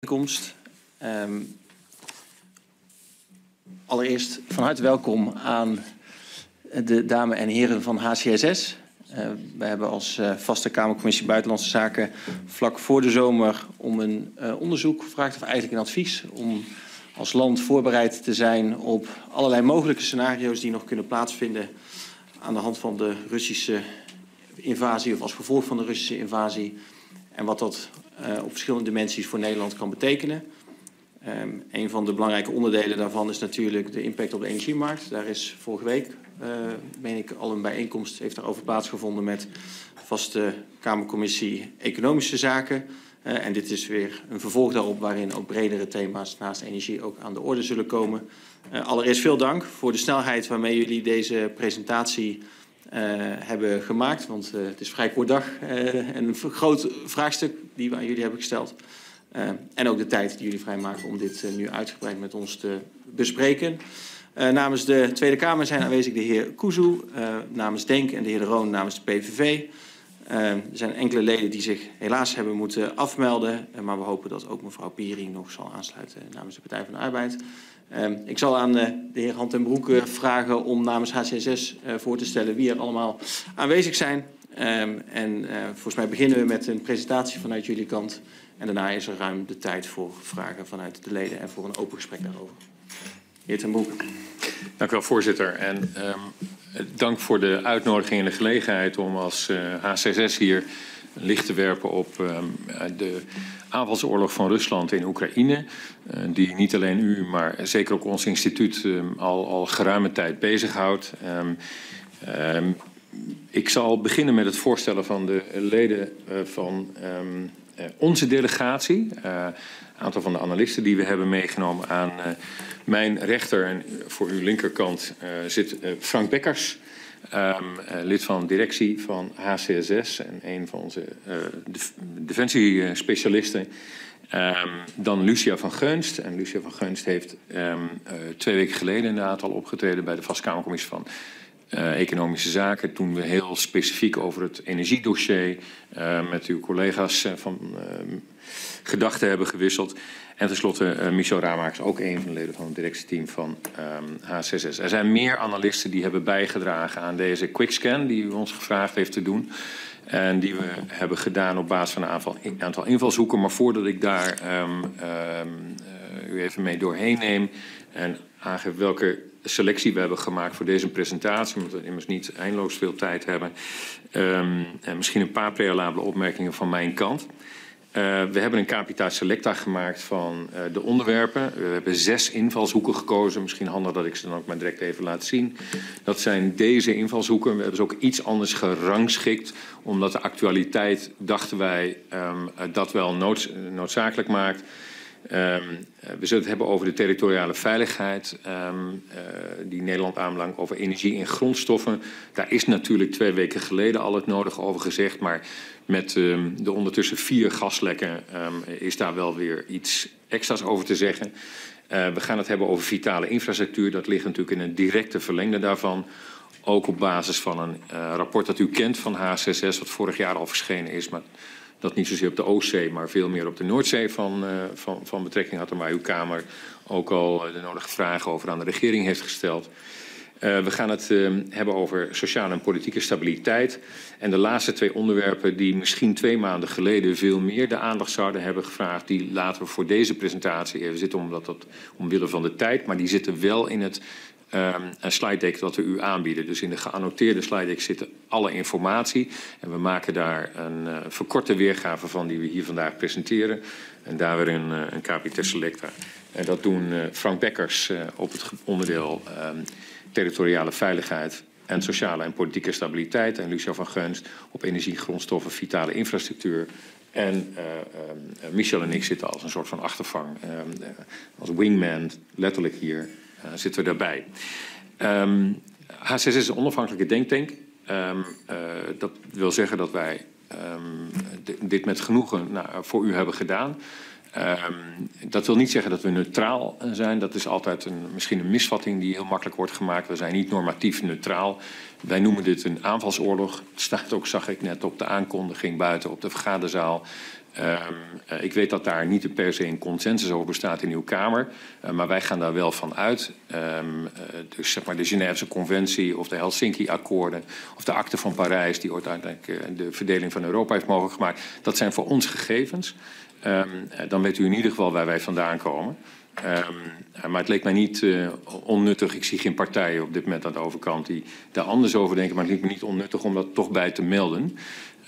bijeenkomst. Um, allereerst van harte welkom aan de dames en heren van HCSS. Uh, we hebben als uh, vaste Kamercommissie Buitenlandse Zaken vlak voor de zomer om een uh, onderzoek gevraagd, of eigenlijk een advies, om als land voorbereid te zijn op allerlei mogelijke scenario's die nog kunnen plaatsvinden aan de hand van de Russische invasie of als gevolg van de Russische invasie. En wat dat op verschillende dimensies voor Nederland kan betekenen. Um, een van de belangrijke onderdelen daarvan is natuurlijk de impact op de energiemarkt. Daar is vorige week, uh, meen ik, al een bijeenkomst heeft daarover plaatsgevonden met vaste Kamercommissie Economische Zaken. Uh, en dit is weer een vervolg daarop waarin ook bredere thema's naast energie ook aan de orde zullen komen. Allereerst veel dank voor de snelheid waarmee jullie deze presentatie hebben gemaakt. Want uh, het is vrij kort dag uh, en een groot vraagstuk die we aan jullie hebben gesteld. en ook de tijd die jullie vrijmaken om dit nu uitgebreid met ons te bespreken. namens de Tweede Kamer zijn aanwezig de heer Kuzu, namens Denk en de heer De Roon namens de PVV. Er zijn enkele leden die zich helaas hebben moeten afmelden. maar we hopen dat ook mevrouw Piering nog zal aansluiten namens de Partij van de Arbeid. Uh, ik zal aan uh, de heer Hand en Broek vragen om namens HCSS uh, voor te stellen wie er allemaal aanwezig zijn. Um, en volgens mij beginnen we met een presentatie vanuit jullie kant. En daarna is er ruim de tijd voor vragen vanuit de leden en voor een open gesprek daarover. Heer ten Broek. Dank u wel, voorzitter. En dank voor de uitnodiging en de gelegenheid om als HCSS hier licht te werpen op um, de aanvalsoorlog van Rusland in Oekraïne. Uh, die niet alleen u, maar zeker ook ons instituut al, al geruime tijd bezighoudt. Um, um, ik zal beginnen met het voorstellen van de leden van uh, onze delegatie. Een aantal van de analisten die we hebben meegenomen aan mijn rechter. En voor uw linkerkant zit Frank Bekkers. Uh, lid van directie van HCSS en een van onze def defensiespecialisten. Um, dan Lucia van Geunst. En Lucia van Geunst heeft uh, twee weken geleden inderdaad al opgetreden bij de Vastkamercommissie van uh, Economische Zaken. Toen we heel specifiek over het energiedossier uh, met uw collega's uh, van gedachten hebben gewisseld. En tenslotte Michel Ramaaks, ook een van de leden van het directieteam van H66. Er zijn meer analisten die hebben bijgedragen aan deze quickscan die u ons gevraagd heeft te doen. En die we hebben gedaan op basis van een aantal, invalshoeken. Maar voordat ik daar um, uh, u even mee doorheen neem en aangeef welke selectie we hebben gemaakt voor deze presentatie, omdat we immers niet eindeloos veel tijd hebben. Um, en misschien een paar prealabele opmerkingen van mijn kant. Uh, we hebben een capita selecta gemaakt van uh, de onderwerpen. We hebben zes invalshoeken gekozen. Misschien handig dat ik ze dan ook maar direct even laat zien. Dat zijn deze invalshoeken. We hebben ze ook iets anders gerangschikt. Omdat de actualiteit, dachten wij, um, dat wel nood, noodzakelijk maakt. Um, we zullen het hebben over de territoriale veiligheid um, uh, die Nederland aanbelangt, over energie en grondstoffen. Daar is natuurlijk twee weken geleden al het nodige over gezegd, maar met um, de ondertussen vier gaslekken is daar wel weer iets extra's over te zeggen. Uh, we gaan het hebben over vitale infrastructuur. Dat ligt natuurlijk in een directe verlengde daarvan. Ook op basis van een uh, rapport dat u kent van H66, wat vorig jaar al verschenen is, maar dat niet zozeer op de Oostzee, maar veel meer op de Noordzee van, uh, van, van betrekking had. En waar uw Kamer ook al de nodige vragen over aan de regering heeft gesteld. Uh, we gaan het uh, hebben over sociale en politieke stabiliteit. En de laatste twee onderwerpen die misschien twee maanden geleden veel meer de aandacht zouden hebben gevraagd, die laten we voor deze presentatie even zitten, omdat dat omwille van de tijd, maar die zitten wel in het um, een slide deck dat we u aanbieden. Dus in de geannoteerde slide deck zit alle informatie. En we maken daar een uh, verkorte weergave van die we hier vandaag presenteren. En daar weer een, uh, een KPT Selecta. En dat doen uh, Frank Bekkers op het onderdeel um, territoriale veiligheid en sociale en politieke stabiliteit. En Lucia van Geunst op energie, grondstoffen, vitale infrastructuur. En uh, Michel en ik zitten als een soort van achtervang, als wingman, letterlijk hier zitten we daarbij. Um, H6 is een onafhankelijke denktank. Um, uh, dat wil zeggen dat wij um, dit met genoegen nou, voor u hebben gedaan. Ehm, dat wil niet zeggen dat we neutraal zijn. Dat is altijd een, misschien een misvatting die heel makkelijk wordt gemaakt. We zijn niet normatief neutraal. Wij noemen dit een aanvalsoorlog. Staat ook, zag ik net, op de aankondiging buiten op de vergaderzaal. Um, uh, ik weet dat daar niet per se een consensus over bestaat in uw Kamer. Uh, maar wij gaan daar wel van uit. Um, uh, dus zeg maar de Geneefse Conventie of de Helsinki-akkoorden... of de Akte van Parijs, die uiteindelijk de verdeling van Europa heeft mogelijk gemaakt... dat zijn voor ons gegevens. Um, dan weet u in ieder geval waar wij vandaan komen. Um, maar het leek mij niet uh, onnuttig. Ik zie geen partijen op dit moment aan de overkant die daar anders over denken. Maar het leek me niet onnuttig om dat toch bij te melden.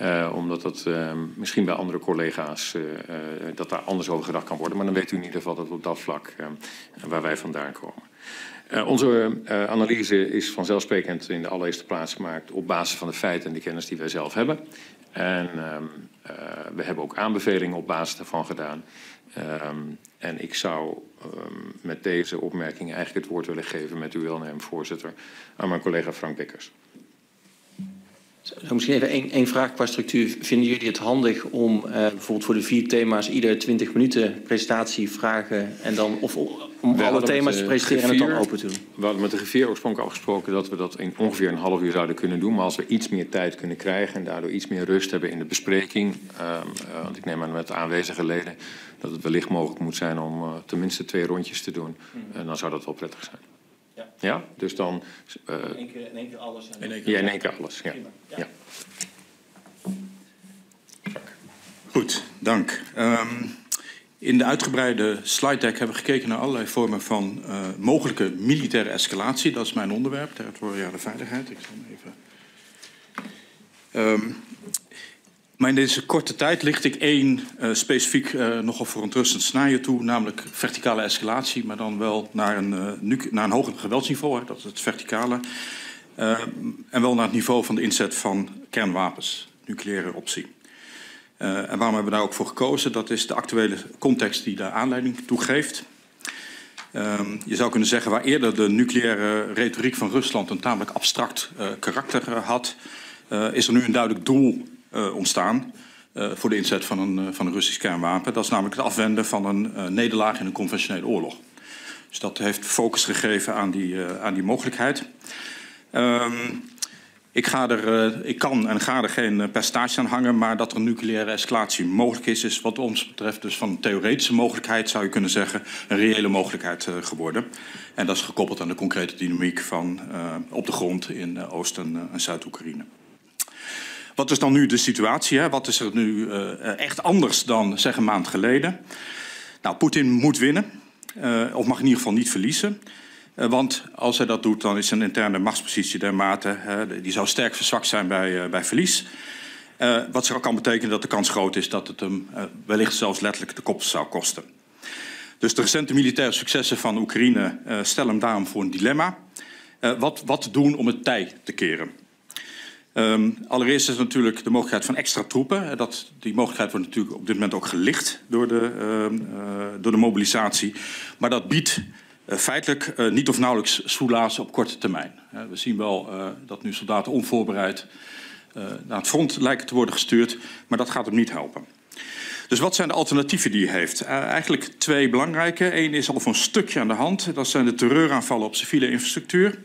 Uh, omdat dat uh, misschien bij andere collega's uh, dat daar anders over gedacht kan worden. Maar dan weet u in ieder geval dat op dat vlak waar wij vandaan komen. onze analyse is vanzelfsprekend in de allereerste plaats gemaakt op basis van de feiten en de kennis die wij zelf hebben. En ehm, we hebben ook aanbevelingen op basis daarvan gedaan. En ik zou met deze opmerking eigenlijk het woord willen geven met uw welneem, voorzitter, aan mijn collega Frank Bekkers. Zo, misschien even één, één vraag qua structuur. Vinden jullie het handig om uh, bijvoorbeeld voor de vier thema's ieder 20 minuten presentatie vragen en dan of om we alle thema's te presenteren gevier, en het dan open te doen? We hadden met de griffier oorspronkelijk afgesproken dat we dat in ongeveer een half uur zouden kunnen doen. Maar als we iets meer tijd kunnen krijgen en daardoor iets meer rust hebben in de bespreking, uh, uh, want ik neem aan met de aanwezige leden dat het wellicht mogelijk moet zijn om uh, tenminste twee rondjes te doen, mm. en dan zou dat wel prettig zijn. Ja. ja? Dus dan... Uh, in, één keer, in één keer alles. En in één keer, ja, in één keer alles. Ja. ja. ja. Goed, dank. Um, in de uitgebreide slide deck hebben we gekeken naar allerlei vormen van uh, mogelijke militaire escalatie. Dat is mijn onderwerp, territoriale veiligheid. Ik zal even... Um, in deze korte tijd licht ik één uh, specifiek uh, nogal verontrustend scenario toe, namelijk verticale escalatie, maar dan wel naar een, uh, naar een hoger geweldsniveau, dat is het verticale, en wel naar het niveau van de inzet van kernwapens, nucleaire optie. en waarom hebben we daar ook voor gekozen? Dat is de actuele context die daar aanleiding toe geeft. Um, je zou kunnen zeggen, waar eerder de nucleaire retoriek van Rusland een tamelijk abstract karakter had, is er nu een duidelijk doel ontstaan uh, voor de inzet van een, uh, van een Russisch kernwapen. Dat is namelijk het afwenden van een nederlaag in een conventionele oorlog. Dus dat heeft focus gegeven aan die, aan die mogelijkheid. Um, ik, ga er, ik kan en ga er geen percentage aan hangen, maar dat er een nucleaire escalatie mogelijk is, is wat ons betreft dus van een theoretische mogelijkheid, zou je kunnen zeggen, een reële mogelijkheid geworden. En dat is gekoppeld aan de concrete dynamiek van op de grond in Oost- en, en Zuid-Oekraïne. Wat is dan nu de situatie? Hè? Wat is er nu uh, echt anders dan zeg een maand geleden? Nou, Poetin moet winnen, uh, of mag in ieder geval niet verliezen. Want als hij dat doet, dan is zijn interne machtspositie dermate, die zou sterk verzwakt zijn bij, bij verlies. wat zou kan betekenen dat de kans groot is dat het hem wellicht zelfs letterlijk de kop zou kosten. Dus de recente militaire successen van Oekraïne stellen hem daarom voor een dilemma. wat, wat doen om het tij te keren? Um, allereerst is natuurlijk de mogelijkheid van extra troepen. Dat, die mogelijkheid wordt natuurlijk op dit moment ook gelicht door de, uh, uh, door de mobilisatie. Maar dat biedt uh, feitelijk niet of nauwelijks soelaas op korte termijn. we zien wel dat nu soldaten onvoorbereid naar het front lijken te worden gestuurd, maar dat gaat hem niet helpen. Dus wat zijn de alternatieven die hij heeft? eigenlijk twee belangrijke. Eén is al voor een stukje aan de hand. Dat zijn de terreuraanvallen op civiele infrastructuur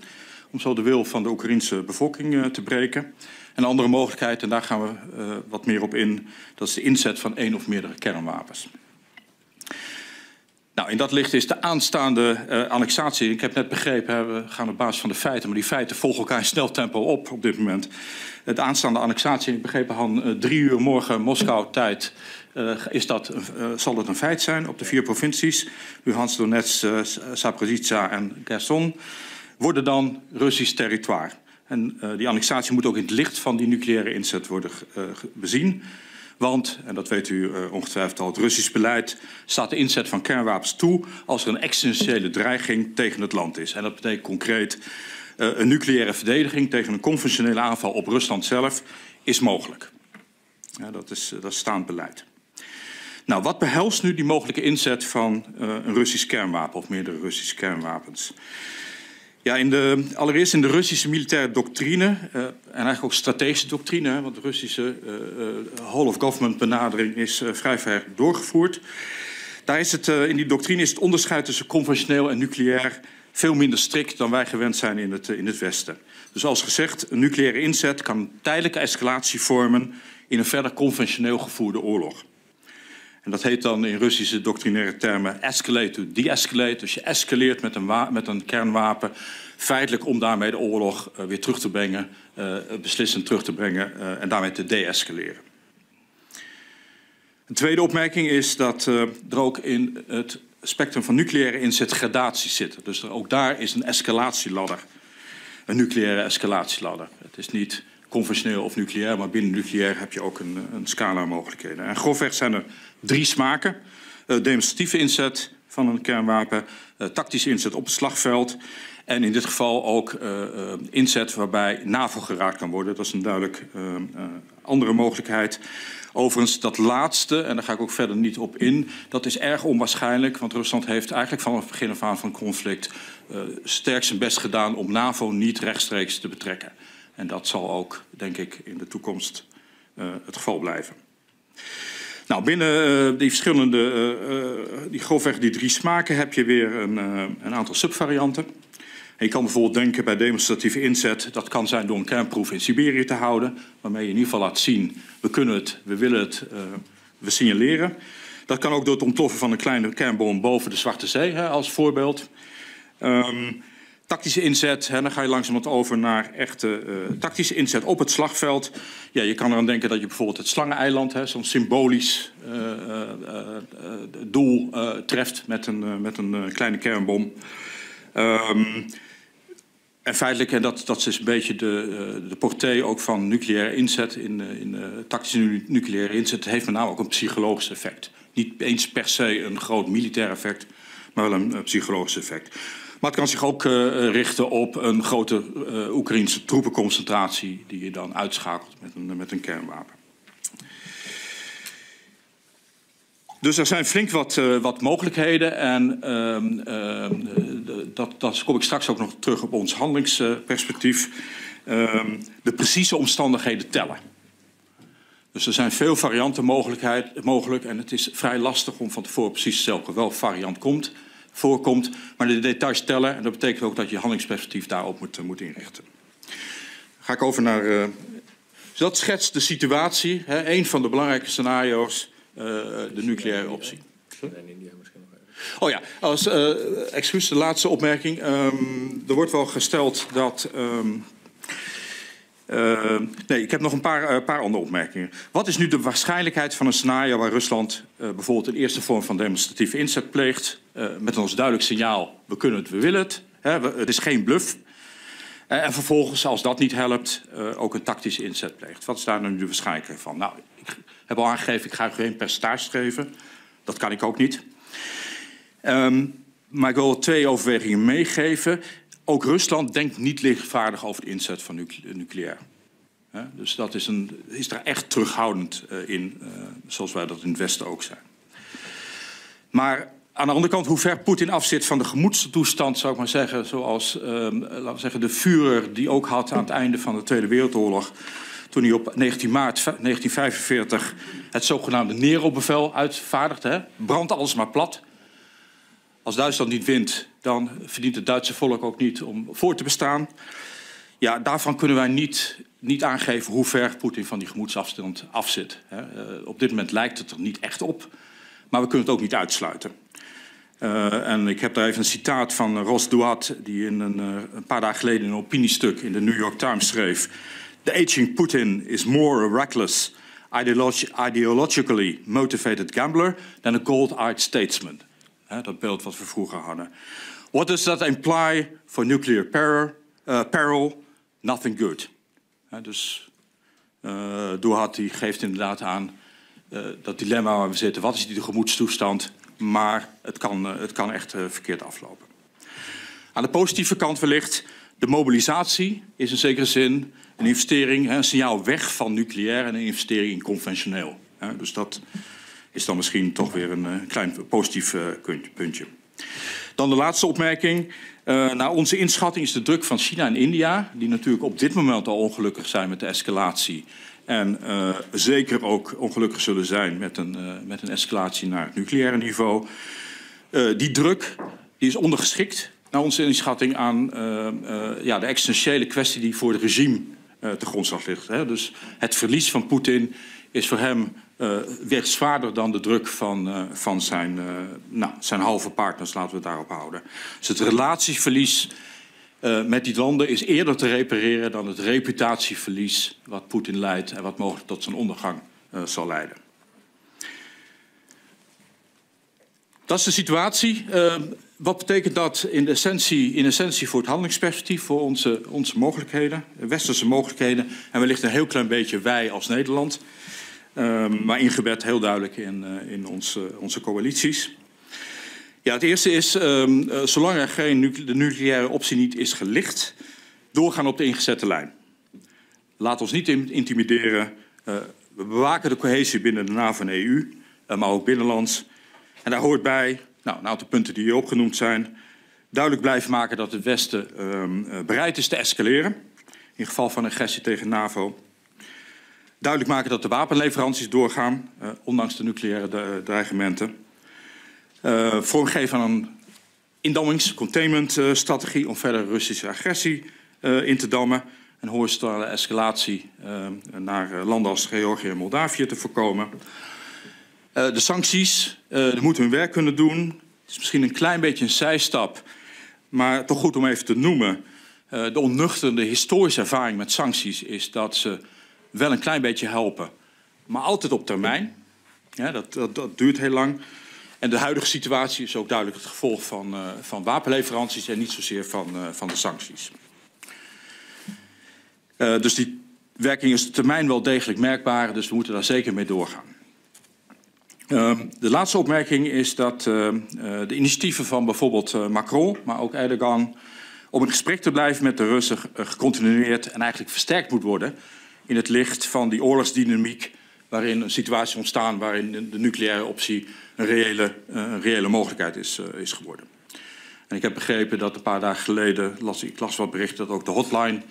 om zo de wil van de Oekraïnse bevolking uh, te breken. Een andere mogelijkheid, en daar gaan we uh, wat meer op in, dat is de inzet van één of meerdere kernwapens. Nou, in dat licht is de aanstaande uh, annexatie. Ik heb net begrepen, we gaan op basis van de feiten, maar die feiten volgen elkaar in snel tempo op op dit moment. De aanstaande annexatie, ik begreep Han, uh, drie uur morgen Moskou-tijd, is dat, zal het een feit zijn op de vier provincies. Luhansk, Donetsk, Zaporizhzhia en Kherson worden dan Russisch territoire. En uh, die annexatie moet ook in het licht van die nucleaire inzet worden uh, bezien. Want, en dat weet u uh, ongetwijfeld al, het Russisch beleid staat de inzet van kernwapens toe als er een existentiële dreiging tegen het land is. En dat betekent concreet een nucleaire verdediging tegen een conventionele aanval op Rusland zelf is mogelijk. Ja, dat, is, dat staand beleid. Nou, wat behelst nu die mogelijke inzet van een Russisch kernwapen of meerdere Russische kernwapens? Ja, in de, allereerst in de Russische militaire doctrine, uh, en eigenlijk ook strategische doctrine, want de Russische uh, uh, whole of government benadering is vrij ver doorgevoerd. Daar is het, in die doctrine is het onderscheid tussen conventioneel en nucleair veel minder strikt dan wij gewend zijn in het, in het Westen. Dus als gezegd, een nucleaire inzet kan tijdelijke escalatie vormen in een verder conventioneel gevoerde oorlog. En dat heet dan in Russische doctrinaire termen escalate to de-escalate. Dus je escaleert met een, met een kernwapen, feitelijk om daarmee de oorlog uh, weer terug te brengen, uh, beslissend terug te brengen uh, en daarmee te de-escaleren. Een tweede opmerking is dat er ook in het spectrum van nucleaire inzet gradaties zitten. Dus er, ook daar is een escalatieladder, een nucleaire escalatieladder. Het is niet conventioneel of nucleair, maar binnen nucleair heb je ook een, een scala mogelijkheden. En grofweg zijn er drie smaken. Uh, demonstratieve inzet van een kernwapen, uh, tactische inzet op het slagveld en in dit geval ook uh, inzet waarbij NAVO geraakt kan worden. Dat is een duidelijk andere mogelijkheid. Overigens, dat laatste, en daar ga ik ook verder niet op in, dat is erg onwaarschijnlijk. Want Rusland heeft eigenlijk van het begin af aan van conflict sterk zijn best gedaan om NAVO niet rechtstreeks te betrekken. En dat zal ook, denk ik, in de toekomst uh, het geval blijven. Nou, binnen uh, die verschillende, uh, die grofweg die drie smaken heb je weer een, een aantal subvarianten. En je kan bijvoorbeeld denken bij demonstratieve inzet, dat kan zijn door een kernproef in Siberië te houden, waarmee je in ieder geval laat zien, we kunnen het, we willen het, we signaleren. Dat kan ook door het ontploffen van een kleine kernbom boven de Zwarte Zee, hè, als voorbeeld. Um, tactische inzet, hè, dan ga je langzamerhand over naar echte uh, tactische inzet op het slagveld. Ja, je kan eraan denken dat je bijvoorbeeld het Slangeneiland, zo'n symbolisch uh, uh, doel treft met een, met een kleine kernbom. Um, en feitelijk, en dat, dat is een beetje de, de portée ook van nucleaire inzet, in, in tactische nucleaire inzet, heeft met name ook een psychologisch effect. Niet eens per se een groot militair effect, maar wel een psychologisch effect. Maar het kan zich ook uh, richten op een grote uh, Oekraïnse troepenconcentratie die je dan uitschakelt met een, met een kernwapen. Dus er zijn flink wat, uh, wat mogelijkheden en dat, dat kom ik straks ook nog terug op ons handelingsperspectief. Ehm, de precieze omstandigheden tellen. Dus er zijn veel varianten mogelijk en het is vrij lastig om van tevoren precies te stellen welke variant komt voorkomt. Maar de details tellen en dat betekent ook dat je handelingsperspectief daarop moet, moet inrichten. ga ik over naar. Uh, dat schetst de situatie. Hè, een van de belangrijke scenario's, uh, de nucleaire optie. Oh ja, als uh, excuus de laatste opmerking. Um, er wordt wel gesteld dat. Um, uh, nee, ik heb nog een paar, uh, paar andere opmerkingen. Wat is nu de waarschijnlijkheid van een scenario waar Rusland uh, bijvoorbeeld een eerste vorm van demonstratieve inzet pleegt, met ons duidelijk signaal: we kunnen het, we willen het. Hè, het is geen bluff. en vervolgens, als dat niet helpt, ook een tactische inzet pleegt. Wat is daar nu de waarschijnlijkheid van? Nou, ik heb al aangegeven, ik ga geen percentage geven. Dat kan ik ook niet. Um, maar ik wil twee overwegingen meegeven ook Rusland denkt niet lichtvaardig over de inzet van nucleair. dus dat is, een, is daar echt terughoudend in, zoals wij dat in het Westen ook zijn. Maar aan de andere kant, hoe ver Poetin afzit van de gemoedstoestand, zou ik maar zeggen, zoals uh, laten we zeggen, de Führer die ook had aan het einde van de Tweede Wereldoorlog, toen hij op 19 maart 1945 het zogenaamde Nero-bevel uitvaardigde. Hè? Brand alles maar plat. Als Duitsland niet wint, dan verdient het Duitse volk ook niet om voor te bestaan. Ja, daarvan kunnen wij niet, niet aangeven hoe ver Poetin van die gemoedsafstand afzit. Uh, op dit moment lijkt het er niet echt op, maar we kunnen het ook niet uitsluiten. Uh, en ik heb daar even een citaat van Ross Duat, die in een, uh, een paar dagen geleden een opiniestuk in de New York Times schreef. The aging Putin is more a reckless, ideolog ideologically motivated gambler than a gold-eyed statesman. Dat beeld wat we vroeger hadden. What does that imply for nuclear peril? Uh, peril? Nothing good. Dus uh, Dohat die geeft inderdaad aan dat dilemma waar we zitten. Wat is die de gemoedstoestand? Maar het kan, het kan echt verkeerd aflopen. Aan de positieve kant wellicht, de mobilisatie is in zekere zin een investering, een signaal weg van nucleair en een investering in conventioneel. Dus dat is dan misschien toch weer een uh, klein positief puntje. Dan de laatste opmerking. Naar onze inschatting is de druk van China en India, die natuurlijk op dit moment al ongelukkig zijn met de escalatie, En uh, zeker ook ongelukkig zullen zijn met een, uh, met een escalatie naar het nucleaire niveau. Uh, die druk die is ondergeschikt, naar onze inschatting, aan ja, de essentiële kwestie die voor het regime te grondslag ligt. Hè. Dus het verlies van Poetin is voor hem weegt zwaarder dan de druk van, van zijn, nou, zijn halve partners, laten we het daarop houden. Dus het relatieverlies uh, met die landen is eerder te repareren dan het reputatieverlies wat Poetin leidt en wat mogelijk tot zijn ondergang uh, zal leiden. Dat is de situatie. Uh, wat betekent dat in essentie, in essentie voor het handelingsperspectief, voor onze, onze mogelijkheden, westerse mogelijkheden en wellicht een heel klein beetje wij als Nederland, maar ingebed heel duidelijk in, in onze coalities. Ja, het eerste is, um, uh, zolang er geen de nucleaire optie niet is gelicht, doorgaan op de ingezette lijn. Laat ons niet intimideren. Uh, we bewaken de cohesie binnen de NAVO en EU, uh, maar ook binnenlands. En daar hoort bij, nou, een aantal punten die hier opgenoemd zijn, duidelijk blijven maken dat het Westen um, bereid is te escaleren, in geval van agressie tegen NAVO. Duidelijk maken dat de wapenleveranties doorgaan, ondanks de nucleaire dreigementen. Uh, vormgeven aan een indammings-, containment-strategie om verder Russische agressie uh, in te dammen. Een horizontale escalatie uh, naar landen als Georgië en Moldavië te voorkomen. de sancties, moeten hun werk kunnen doen. Het is misschien een klein beetje een zijstap, maar toch goed om even te noemen. de onnuchterende historische ervaring met sancties is dat ze wel een klein beetje helpen, maar altijd op termijn. Ja, dat, dat duurt heel lang. En de huidige situatie is ook duidelijk het gevolg van, uh, van wapenleveranties en niet zozeer van, uh, van de sancties. Uh, dus die werking is op termijn wel degelijk merkbaar, dus we moeten daar zeker mee doorgaan. de laatste opmerking is dat de initiatieven van bijvoorbeeld Macron, maar ook Erdogan, om in gesprek te blijven met de Russen gecontinueerd en eigenlijk versterkt moet worden in het licht van die oorlogsdynamiek waarin een situatie ontstaan waarin de nucleaire optie een reële, een reële mogelijkheid is, uh, is geworden. En ik heb begrepen dat een paar dagen geleden, las, ik las wat berichten, dat ook de hotline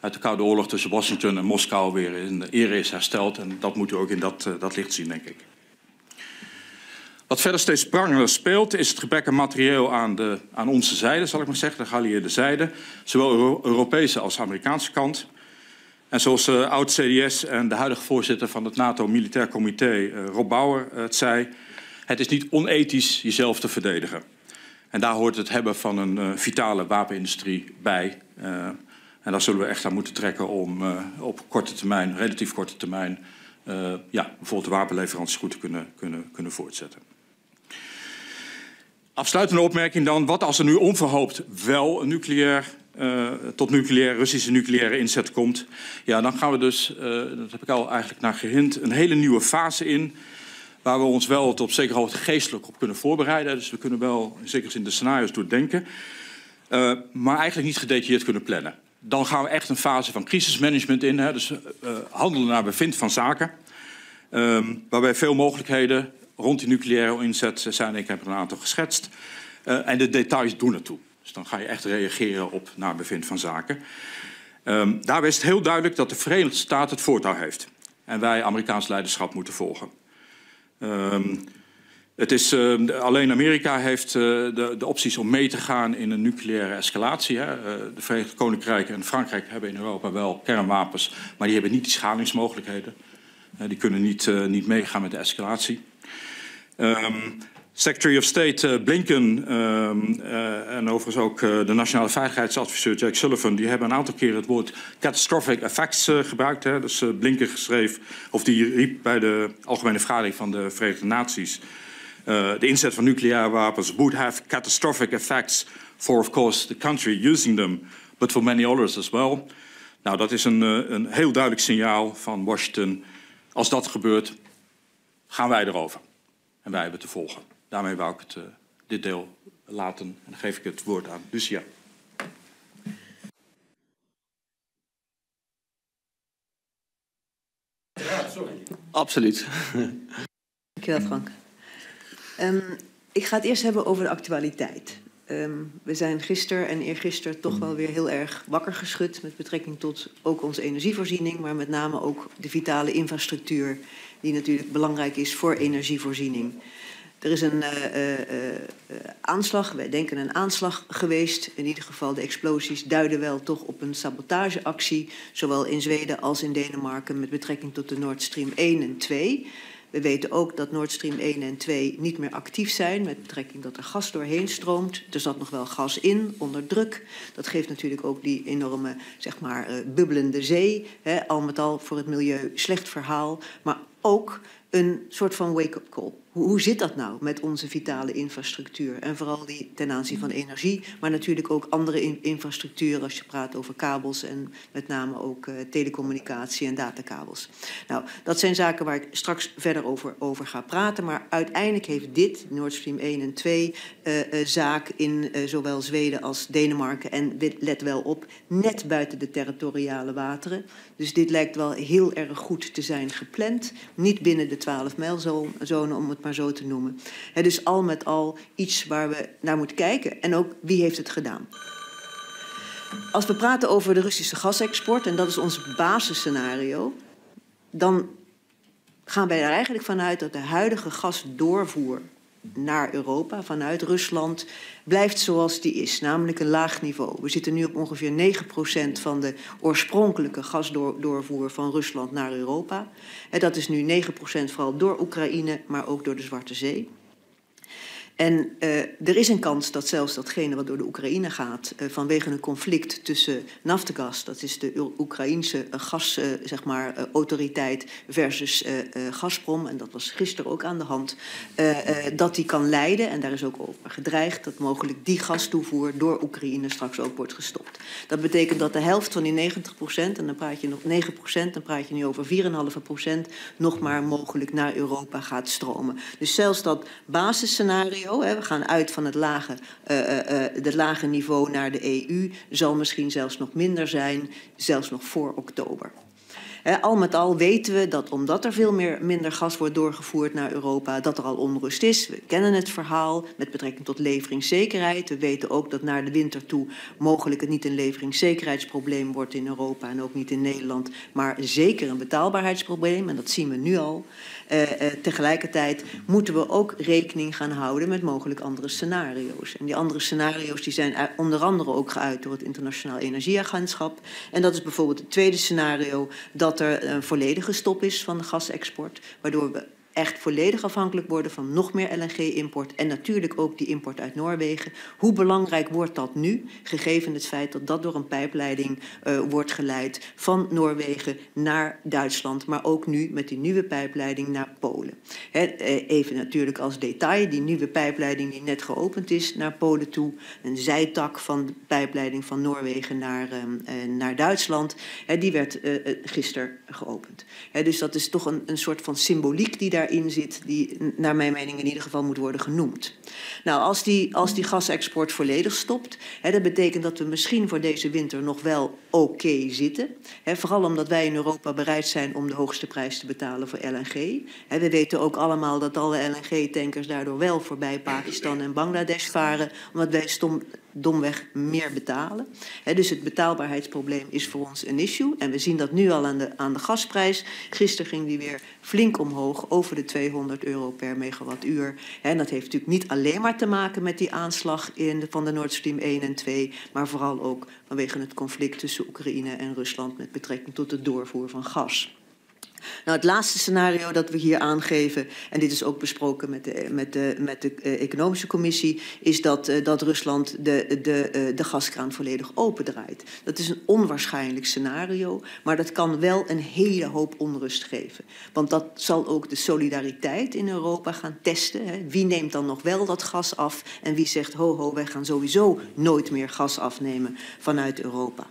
uit de Koude Oorlog tussen Washington en Moskou weer in de ere is hersteld. En dat moet u ook in dat, uh, dat licht zien, denk ik. Wat verder steeds prangender speelt, is het gebrek aan materieel aan, de, aan onze zijde, zal ik maar zeggen, de geallieerde zijde. Zowel Euro Europese als Amerikaanse kant. En zoals uh, oud-CDS en de huidige voorzitter van het NATO Militair Comité, uh, Rob Bauer, het zei... Het is niet onethisch jezelf te verdedigen. En daar hoort het hebben van een vitale wapenindustrie bij. En daar zullen we echt aan moeten trekken om op korte termijn, relatief korte termijn, ja, bijvoorbeeld de wapenleveranties goed te kunnen, kunnen, kunnen voortzetten. Afsluitende opmerking dan. Wat als er nu onverhoopt wel een nucleair, uh, tot nucleair, Russische nucleaire inzet komt? Ja, dan gaan we dus, uh, dat heb ik al eigenlijk naar gehint, een hele nieuwe fase in waar we ons wel op zekere hoogte geestelijk op kunnen voorbereiden. Dus we kunnen wel in zekere zin de scenario's doordenken, uh, maar eigenlijk niet gedetailleerd kunnen plannen. Dan gaan we echt een fase van crisismanagement in, hè, dus handelen naar bevind van zaken, um, waarbij veel mogelijkheden rond die nucleaire inzet zijn. Ik heb er een aantal geschetst. En de details doen ertoe. Dus dan ga je echt reageren op naar van zaken. Um, daarbij is het heel duidelijk dat de Verenigde Staten het voortouw heeft. En wij Amerikaans leiderschap moeten volgen. Um, het is, uh, alleen Amerika heeft uh, de, de, opties om mee te gaan in een nucleaire escalatie. Hè. Uh, de Verenigde Koninkrijken en Frankrijk hebben in Europa wel kernwapens, maar die hebben niet die schalingsmogelijkheden. die kunnen niet, niet meegaan met de escalatie. Secretary of State uh, Blinken um, uh, en overigens ook uh, de nationale veiligheidsadviseur Jack Sullivan, die hebben een aantal keren het woord catastrophic effects gebruikt. Hè. Dus Blinken geschreven, of die riep bij de algemene vergadering van de Verenigde Naties, de inzet van nucleaire wapens would have catastrophic effects for, of course, the country using them, but for many others as well. Nou, dat is een, een heel duidelijk signaal van Washington. Als dat gebeurt, gaan wij erover. En wij hebben te volgen. Daarmee wou ik het, uh, dit deel laten en dan geef ik het woord aan Lucia. Ja, sorry. Absoluut. Dankjewel, Frank. Um, ik ga het eerst hebben over de actualiteit. Um, we zijn gisteren en eergisteren toch wel weer heel erg wakker geschud met betrekking tot ook onze energievoorziening, maar met name ook de vitale infrastructuur die natuurlijk belangrijk is voor energievoorziening. Er is een uh, uh, uh, aanslag, wij denken een aanslag geweest. In ieder geval de explosies duiden wel toch op een sabotageactie, zowel in Zweden als in Denemarken met betrekking tot de Nord Stream 1 en 2. We weten ook dat Nord Stream 1 en 2 niet meer actief zijn met betrekking dat er gas doorheen stroomt. Er zat nog wel gas in onder druk. Dat geeft natuurlijk ook die enorme, zeg maar, bubbelende zee. Al met al voor het milieu slecht verhaal, maar ook een soort van wake-up call. Hoe, zit dat nou met onze vitale infrastructuur? En vooral die ten aanzien van energie, maar natuurlijk ook andere in, infrastructuur als je praat over kabels en met name ook uh, telecommunicatie en datakabels. Nou, dat zijn zaken waar ik straks verder over, over ga praten. Maar uiteindelijk heeft dit, Nord Stream 1 en 2, uh, uh, zaak in zowel Zweden als Denemarken en let wel op, net buiten de territoriale wateren. Dus dit lijkt wel heel erg goed te zijn gepland. Niet binnen de 12 mijlzone om het maar zo te noemen. He, dus al met al iets waar we naar moeten kijken. En ook wie heeft het gedaan. Als we praten over de Russische gasexport, en dat is ons basisscenario, dan gaan wij er eigenlijk vanuit dat de huidige gasdoorvoer naar Europa vanuit Rusland blijft zoals die is, namelijk een laag niveau. We zitten nu op ongeveer 9% van de oorspronkelijke gasdoorvoer van Rusland naar Europa. Dat is nu 9% vooral door Oekraïne, maar ook door de Zwarte Zee. En uh, er is een kans dat zelfs datgene wat door de Oekraïne gaat, uh, vanwege een conflict tussen Naftgas, dat is de Oekraïnse uh, gas, zeg maar, autoriteit, versus Gazprom, en dat was gisteren ook aan de hand, dat die kan leiden, en daar is ook over gedreigd, dat mogelijk die gastoevoer door Oekraïne straks ook wordt gestopt. Dat betekent dat de helft van die 90 procent, en dan praat je nog 9 procent, dan praat je nu over 4,5 procent, nog maar mogelijk naar Europa gaat stromen. Dus zelfs dat basisscenario we gaan uit van het lage, uh, uh, het lage niveau naar de EU. Zal misschien zelfs nog minder zijn, zelfs nog voor oktober. Al met al weten we dat omdat er veel meer, minder gas wordt doorgevoerd naar Europa, dat er al onrust is. We kennen het verhaal met betrekking tot leveringszekerheid. We weten ook dat naar de winter toe mogelijk het niet een leveringszekerheidsprobleem wordt in Europa en ook niet in Nederland, maar zeker een betaalbaarheidsprobleem. En dat zien we nu al. Uh, uh, tegelijkertijd moeten we ook rekening gaan houden met mogelijk andere scenario's. En die andere scenario's die zijn onder andere ook geuit door het Internationaal Energieagentschap. En dat is bijvoorbeeld het tweede scenario dat er een volledige stop is van de gasexport, waardoor we echt volledig afhankelijk worden van nog meer LNG-import en natuurlijk ook die import uit Noorwegen. Hoe belangrijk wordt dat nu, gegeven het feit dat dat door een pijpleiding uh, wordt geleid van Noorwegen naar Duitsland, maar ook nu met die nieuwe pijpleiding naar Polen. He, even natuurlijk als detail, die nieuwe pijpleiding die net geopend is naar Polen toe, een zijtak van de pijpleiding van Noorwegen naar, uh, naar Duitsland, die werd uh, gisteren geopend. Dus dat is toch een, een soort van symboliek die daar daarin zit, die naar mijn mening in ieder geval moet worden genoemd. Nou, als die, als die gasexport volledig stopt, hè, dat betekent dat we misschien voor deze winter nog wel oké zitten. Hè, vooral omdat wij in Europa bereid zijn om de hoogste prijs te betalen voor LNG. Hè, we weten ook allemaal dat alle LNG-tankers daardoor wel voorbij Pakistan en Bangladesh varen, omdat wij stom, domweg meer betalen. Dus het betaalbaarheidsprobleem is voor ons een issue. En we zien dat nu al aan de, aan de gasprijs. Gisteren ging die weer flink omhoog, over de 200 euro per megawattuur. En dat heeft natuurlijk niet alleen maar te maken met die aanslag in van de Nord Stream 1 en 2, maar vooral ook vanwege het conflict tussen Oekraïne en Rusland met betrekking tot de doorvoer van gas. Nou, het laatste scenario dat we hier aangeven, en dit is ook besproken met de, met de, met de uh, Economische Commissie, is dat, uh, dat Rusland de, de, uh, de gaskraan volledig opendraait. Dat is een onwaarschijnlijk scenario, maar dat kan wel een hele hoop onrust geven. Want dat zal ook de solidariteit in Europa gaan testen. Hè. Wie neemt dan nog wel dat gas af en wie zegt, ho ho, wij gaan sowieso nooit meer gas afnemen vanuit Europa.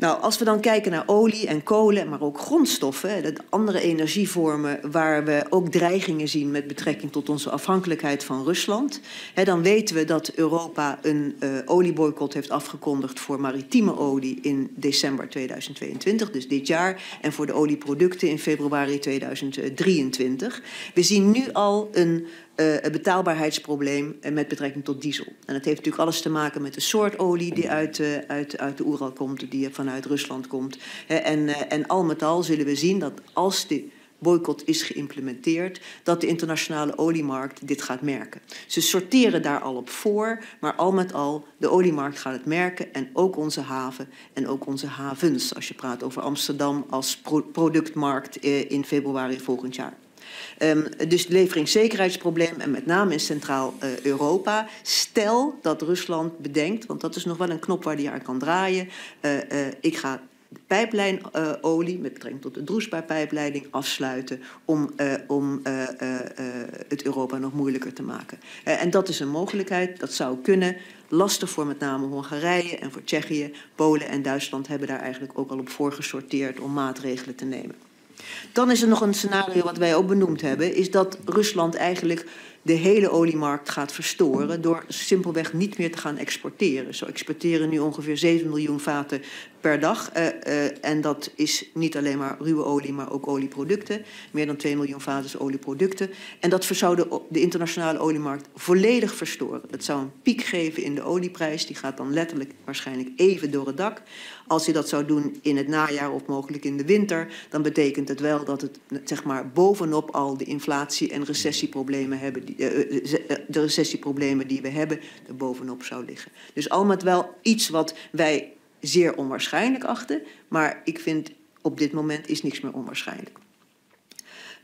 Nou, als we dan kijken naar olie en kolen, maar ook grondstoffen, de andere energievormen waar we ook dreigingen zien met betrekking tot onze afhankelijkheid van Rusland, hè, dan weten we dat Europa een uh, olieboycott heeft afgekondigd voor maritieme olie in december 2022, dus dit jaar, en voor de olieproducten in februari 2023. We zien nu al een een betaalbaarheidsprobleem met betrekking tot diesel. En dat heeft natuurlijk alles te maken met de soort olie die uit, uit, uit de Oeral komt, die vanuit Rusland komt. En, en al met al zullen we zien dat als de boycott is geïmplementeerd, dat de internationale oliemarkt dit gaat merken. Ze sorteren daar al op voor, maar al met al, de oliemarkt gaat het merken en ook onze haven en ook onze havens, als je praat over Amsterdam als productmarkt eh, in februari volgend jaar. Um, dus het leveringszekerheidsprobleem, en met name in Centraal-Europa. Uh, Stel dat Rusland bedenkt, want dat is nog wel een knop waar die aan kan draaien. Uh, uh, ik ga de pijplijnolie uh, met betrekking tot de Droesbaar-pijpleiding afsluiten om, om het Europa nog moeilijker te maken. en dat is een mogelijkheid, dat zou kunnen. Lastig voor met name Hongarije en voor Tsjechië. Polen en Duitsland hebben daar eigenlijk ook al op voorgesorteerd om maatregelen te nemen. Dan is er nog een scenario wat wij ook benoemd hebben, is dat Rusland eigenlijk de hele oliemarkt gaat verstoren door simpelweg niet meer te gaan exporteren. Zo exporteren nu ongeveer 7 miljoen vaten per dag. Uh, uh, en dat is niet alleen maar ruwe olie, maar ook olieproducten. Meer dan 2 miljoen vaten olieproducten. En dat zou de, de internationale oliemarkt volledig verstoren. Dat zou een piek geven in de olieprijs. Die gaat dan letterlijk waarschijnlijk even door het dak. Als je dat zou doen in het najaar of mogelijk in de winter, dan betekent het wel dat het zeg maar, bovenop al de inflatie- en recessieproblemen hebben, die, de recessieproblemen die we hebben, er bovenop zou liggen. Dus al met wel iets wat wij zeer onwaarschijnlijk achten, maar ik vind op dit moment is niks meer onwaarschijnlijk.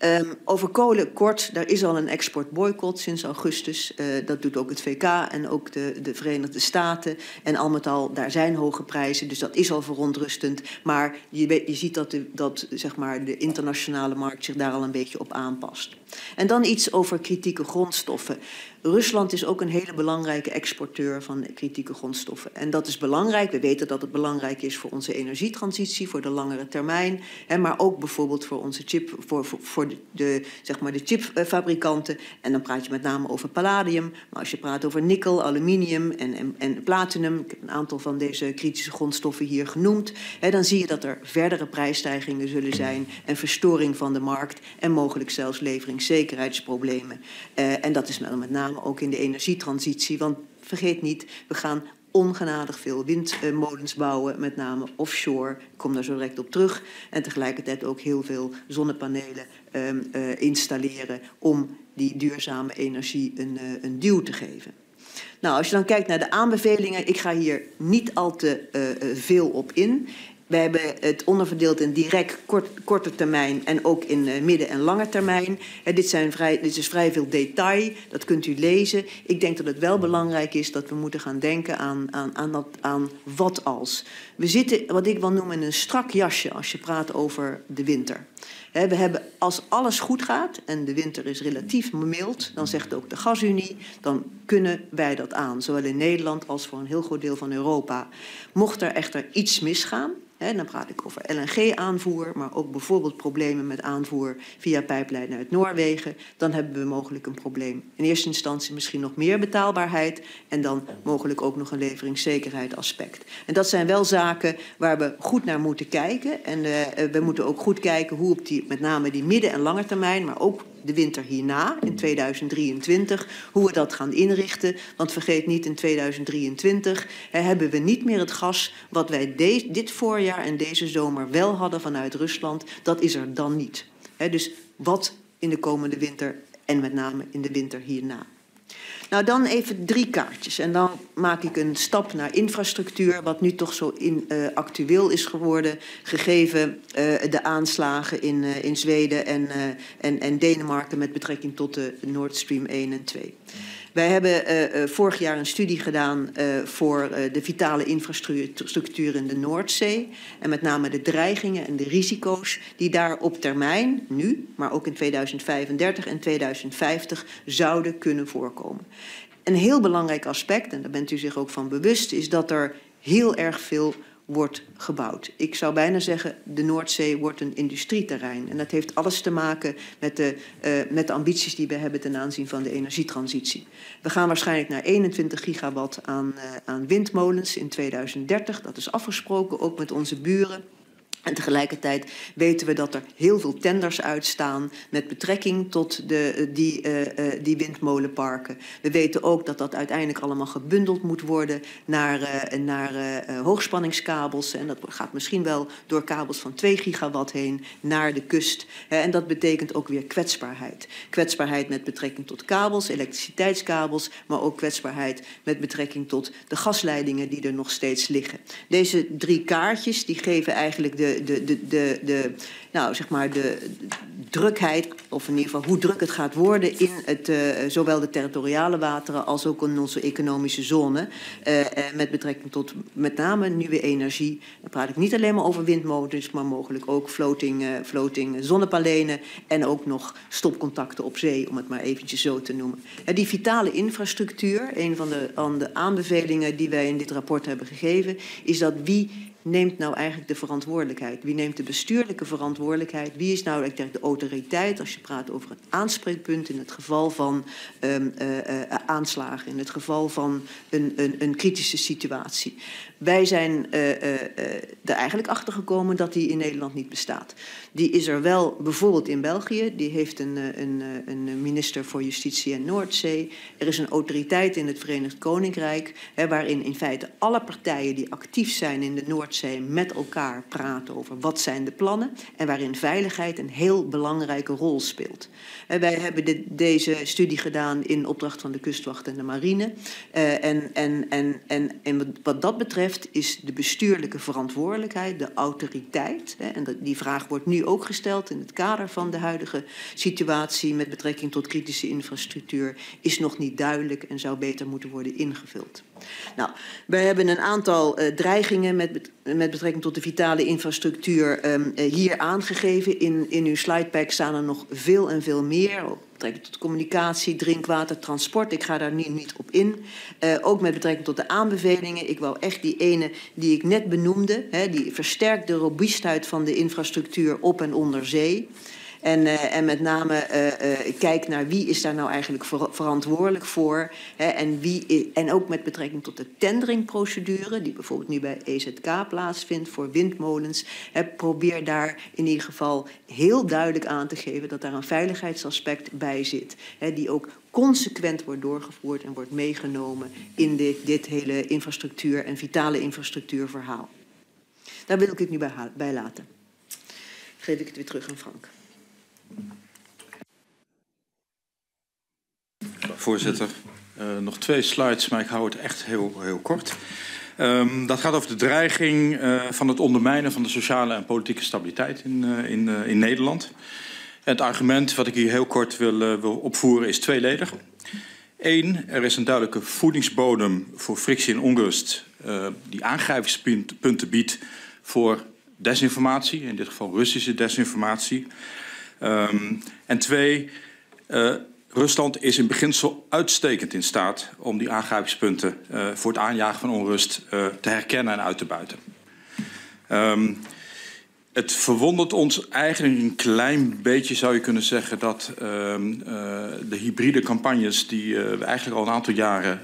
Um, over kolen kort, daar is al een exportboycott sinds augustus. Uh, dat doet ook het VK en ook de, de Verenigde Staten. En al met al, daar zijn hoge prijzen, dus dat is al verontrustend. Maar je, je ziet dat, de, dat zeg maar, de internationale markt zich daar al een beetje op aanpast. En dan iets over kritieke grondstoffen. Rusland is ook een hele belangrijke exporteur van kritieke grondstoffen. En dat is belangrijk. We weten dat het belangrijk is voor onze energietransitie, voor de langere termijn. Hè, maar ook bijvoorbeeld voor onze chip, voor, voor, de, zeg maar de chipfabrikanten. En dan praat je met name over palladium. Maar als je praat over nikkel, aluminium en, en, en platinum, ik heb een aantal van deze kritische grondstoffen hier genoemd. Hè, dan zie je dat er verdere prijsstijgingen zullen zijn en verstoring van de markt en mogelijk zelfs leveringszekerheidsproblemen. Uh, en dat is met name ook in de energietransitie. Want vergeet niet, we gaan ongenadig veel windmolens bouwen, met name offshore. Ik kom daar zo direct op terug. En tegelijkertijd ook heel veel zonnepanelen installeren om die duurzame energie een, uh, een duw te geven. Nou, als je dan kijkt naar de aanbevelingen, ik ga hier niet al te uh, veel op in. We hebben het onderverdeeld in direct kort, korte termijn en ook in midden- en lange termijn. Dit, zijn vrij, dit is vrij veel detail, dat kunt u lezen. Ik denk dat het wel belangrijk is dat we moeten gaan denken aan, aan, aan, dat, aan wat als. We zitten, wat ik wel noem, in een strak jasje als je praat over de winter. We hebben, als alles goed gaat en de winter is relatief mild, dan zegt ook de gasunie, dan kunnen wij dat aan. Zowel in Nederland als voor een heel groot deel van Europa. Mocht er echter iets misgaan, Dan praat ik over LNG-aanvoer, maar ook bijvoorbeeld problemen met aanvoer via pijplijnen uit Noorwegen. Dan hebben we mogelijk een probleem. In eerste instantie misschien nog meer betaalbaarheid en dan mogelijk ook nog een leveringszekerheid aspect. En dat zijn wel zaken waar we goed naar moeten kijken. En uh, we moeten ook goed kijken hoe op die, met name die midden- en lange termijn, maar ook de winter hierna, in 2023, hoe we dat gaan inrichten. Want vergeet niet, in 2023 hè, hebben we niet meer het gas wat wij dit voorjaar en deze zomer wel hadden vanuit Rusland. Dat is er dan niet. Hè, dus wat in de komende winter en met name in de winter hierna. Nou, dan even drie kaartjes. En dan maak ik een stap naar infrastructuur, wat nu toch zo in, uh, actueel is geworden, gegeven uh, de aanslagen in, uh, in Zweden en, en, en Denemarken met betrekking tot de Nord Stream 1 en 2. Wij hebben uh, vorig jaar een studie gedaan uh, voor de vitale infrastructuur in de Noordzee. En met name de dreigingen en de risico's die daar op termijn, nu, maar ook in 2035 en 2050, zouden kunnen voorkomen. Een heel belangrijk aspect, en daar bent u zich ook van bewust, is dat er heel erg veel wordt gebouwd. Ik zou bijna zeggen, de Noordzee wordt een industrieterrein. En dat heeft alles te maken met de, uh, met de ambities die we hebben ten aanzien van de energietransitie. We gaan waarschijnlijk naar 21 gigawatt aan, uh, aan windmolens in 2030. Dat is afgesproken, ook met onze buren. En tegelijkertijd weten we dat er heel veel tenders uitstaan met betrekking tot de, die, uh, uh, die windmolenparken. We weten ook dat dat uiteindelijk allemaal gebundeld moet worden naar, uh, naar hoogspanningskabels. En dat gaat misschien wel door kabels van 2 gigawatt heen naar de kust. En dat betekent ook weer kwetsbaarheid. Kwetsbaarheid met betrekking tot kabels, elektriciteitskabels, maar ook kwetsbaarheid met betrekking tot de gasleidingen die er nog steeds liggen. Deze drie kaartjes die geven eigenlijk de de, de, de, de, nou, zeg maar de drukheid, of in ieder geval hoe druk het gaat worden in het, uh, zowel de territoriale wateren als ook in onze economische zone. Uh, met betrekking tot met name nieuwe energie. Dan praat ik niet alleen maar over windmolens, maar mogelijk ook floating, uh, floating zonnepanelen en ook nog stopcontacten op zee, om het maar eventjes zo te noemen. die vitale infrastructuur, een van de, van de aanbevelingen die wij in dit rapport hebben gegeven, is dat wie neemt nou eigenlijk de verantwoordelijkheid? Wie neemt de bestuurlijke verantwoordelijkheid? Wie is nou ik de autoriteit als je praat over het aanspreekpunt in het geval van um, uh, uh, aanslagen, in het geval van een, een, een kritische situatie? Wij zijn uh, er eigenlijk achter gekomen dat die in Nederland niet bestaat. Die is er wel bijvoorbeeld in België. Die heeft een, een, een minister voor Justitie en Noordzee. Er is een autoriteit in het Verenigd Koninkrijk, hè, waarin in feite alle partijen die actief zijn in de Noordzee met elkaar praten over wat zijn de plannen en waarin veiligheid een heel belangrijke rol speelt. En wij hebben deze studie gedaan in opdracht van de kustwacht en de marine. En, en, en, en, en wat dat betreft is de bestuurlijke verantwoordelijkheid, de autoriteit, hè, en die vraag wordt nu ook gesteld in het kader van de huidige situatie met betrekking tot kritische infrastructuur, is nog niet duidelijk en zou beter moeten worden ingevuld. Nou, we hebben een aantal uh, dreigingen met, met betrekking tot de vitale infrastructuur um, uh, hier aangegeven. In, in uw slidepack staan er nog veel en veel meer. Ook betrekking tot communicatie, drinkwater, transport. Ik ga daar niet, niet op in. Uh, ook met betrekking tot de aanbevelingen. Ik wou echt die ene die ik net benoemde. Hè, die versterkt de robuustheid van de infrastructuur op en onder zee. En, uh, en met name uh, uh, kijk naar wie is daar nou eigenlijk ver verantwoordelijk voor. Hè, en, wie, en ook met betrekking tot de tenderingprocedure, die bijvoorbeeld nu bij EZK plaatsvindt voor windmolens. Hè, probeer daar in ieder geval heel duidelijk aan te geven dat daar een veiligheidsaspect bij zit. Hè, die ook consequent wordt doorgevoerd en wordt meegenomen in dit, dit hele infrastructuur en vitale infrastructuurverhaal. Daar wil ik het nu bij, bij laten. Geef ik het weer terug aan Frank. Voorzitter, uh, nog twee slides, maar ik hou het echt heel, heel kort. Um, dat gaat over de dreiging uh, van het ondermijnen van de sociale en politieke stabiliteit in, uh, in, in Nederland. En het argument wat ik hier heel kort wil, wil opvoeren is tweeledig. Eén, er is een duidelijke voedingsbodem voor frictie en onrust die aangrijpingspunten biedt voor desinformatie, in dit geval Russische desinformatie. Um, en twee, uh, Rusland is in beginsel uitstekend in staat om die aangrijpingspunten uh, voor het aanjagen van onrust uh, te herkennen en uit te buiten. Um, het verwondert ons eigenlijk een klein beetje, zou je kunnen zeggen, dat uh, de hybride campagnes die we eigenlijk al een aantal jaren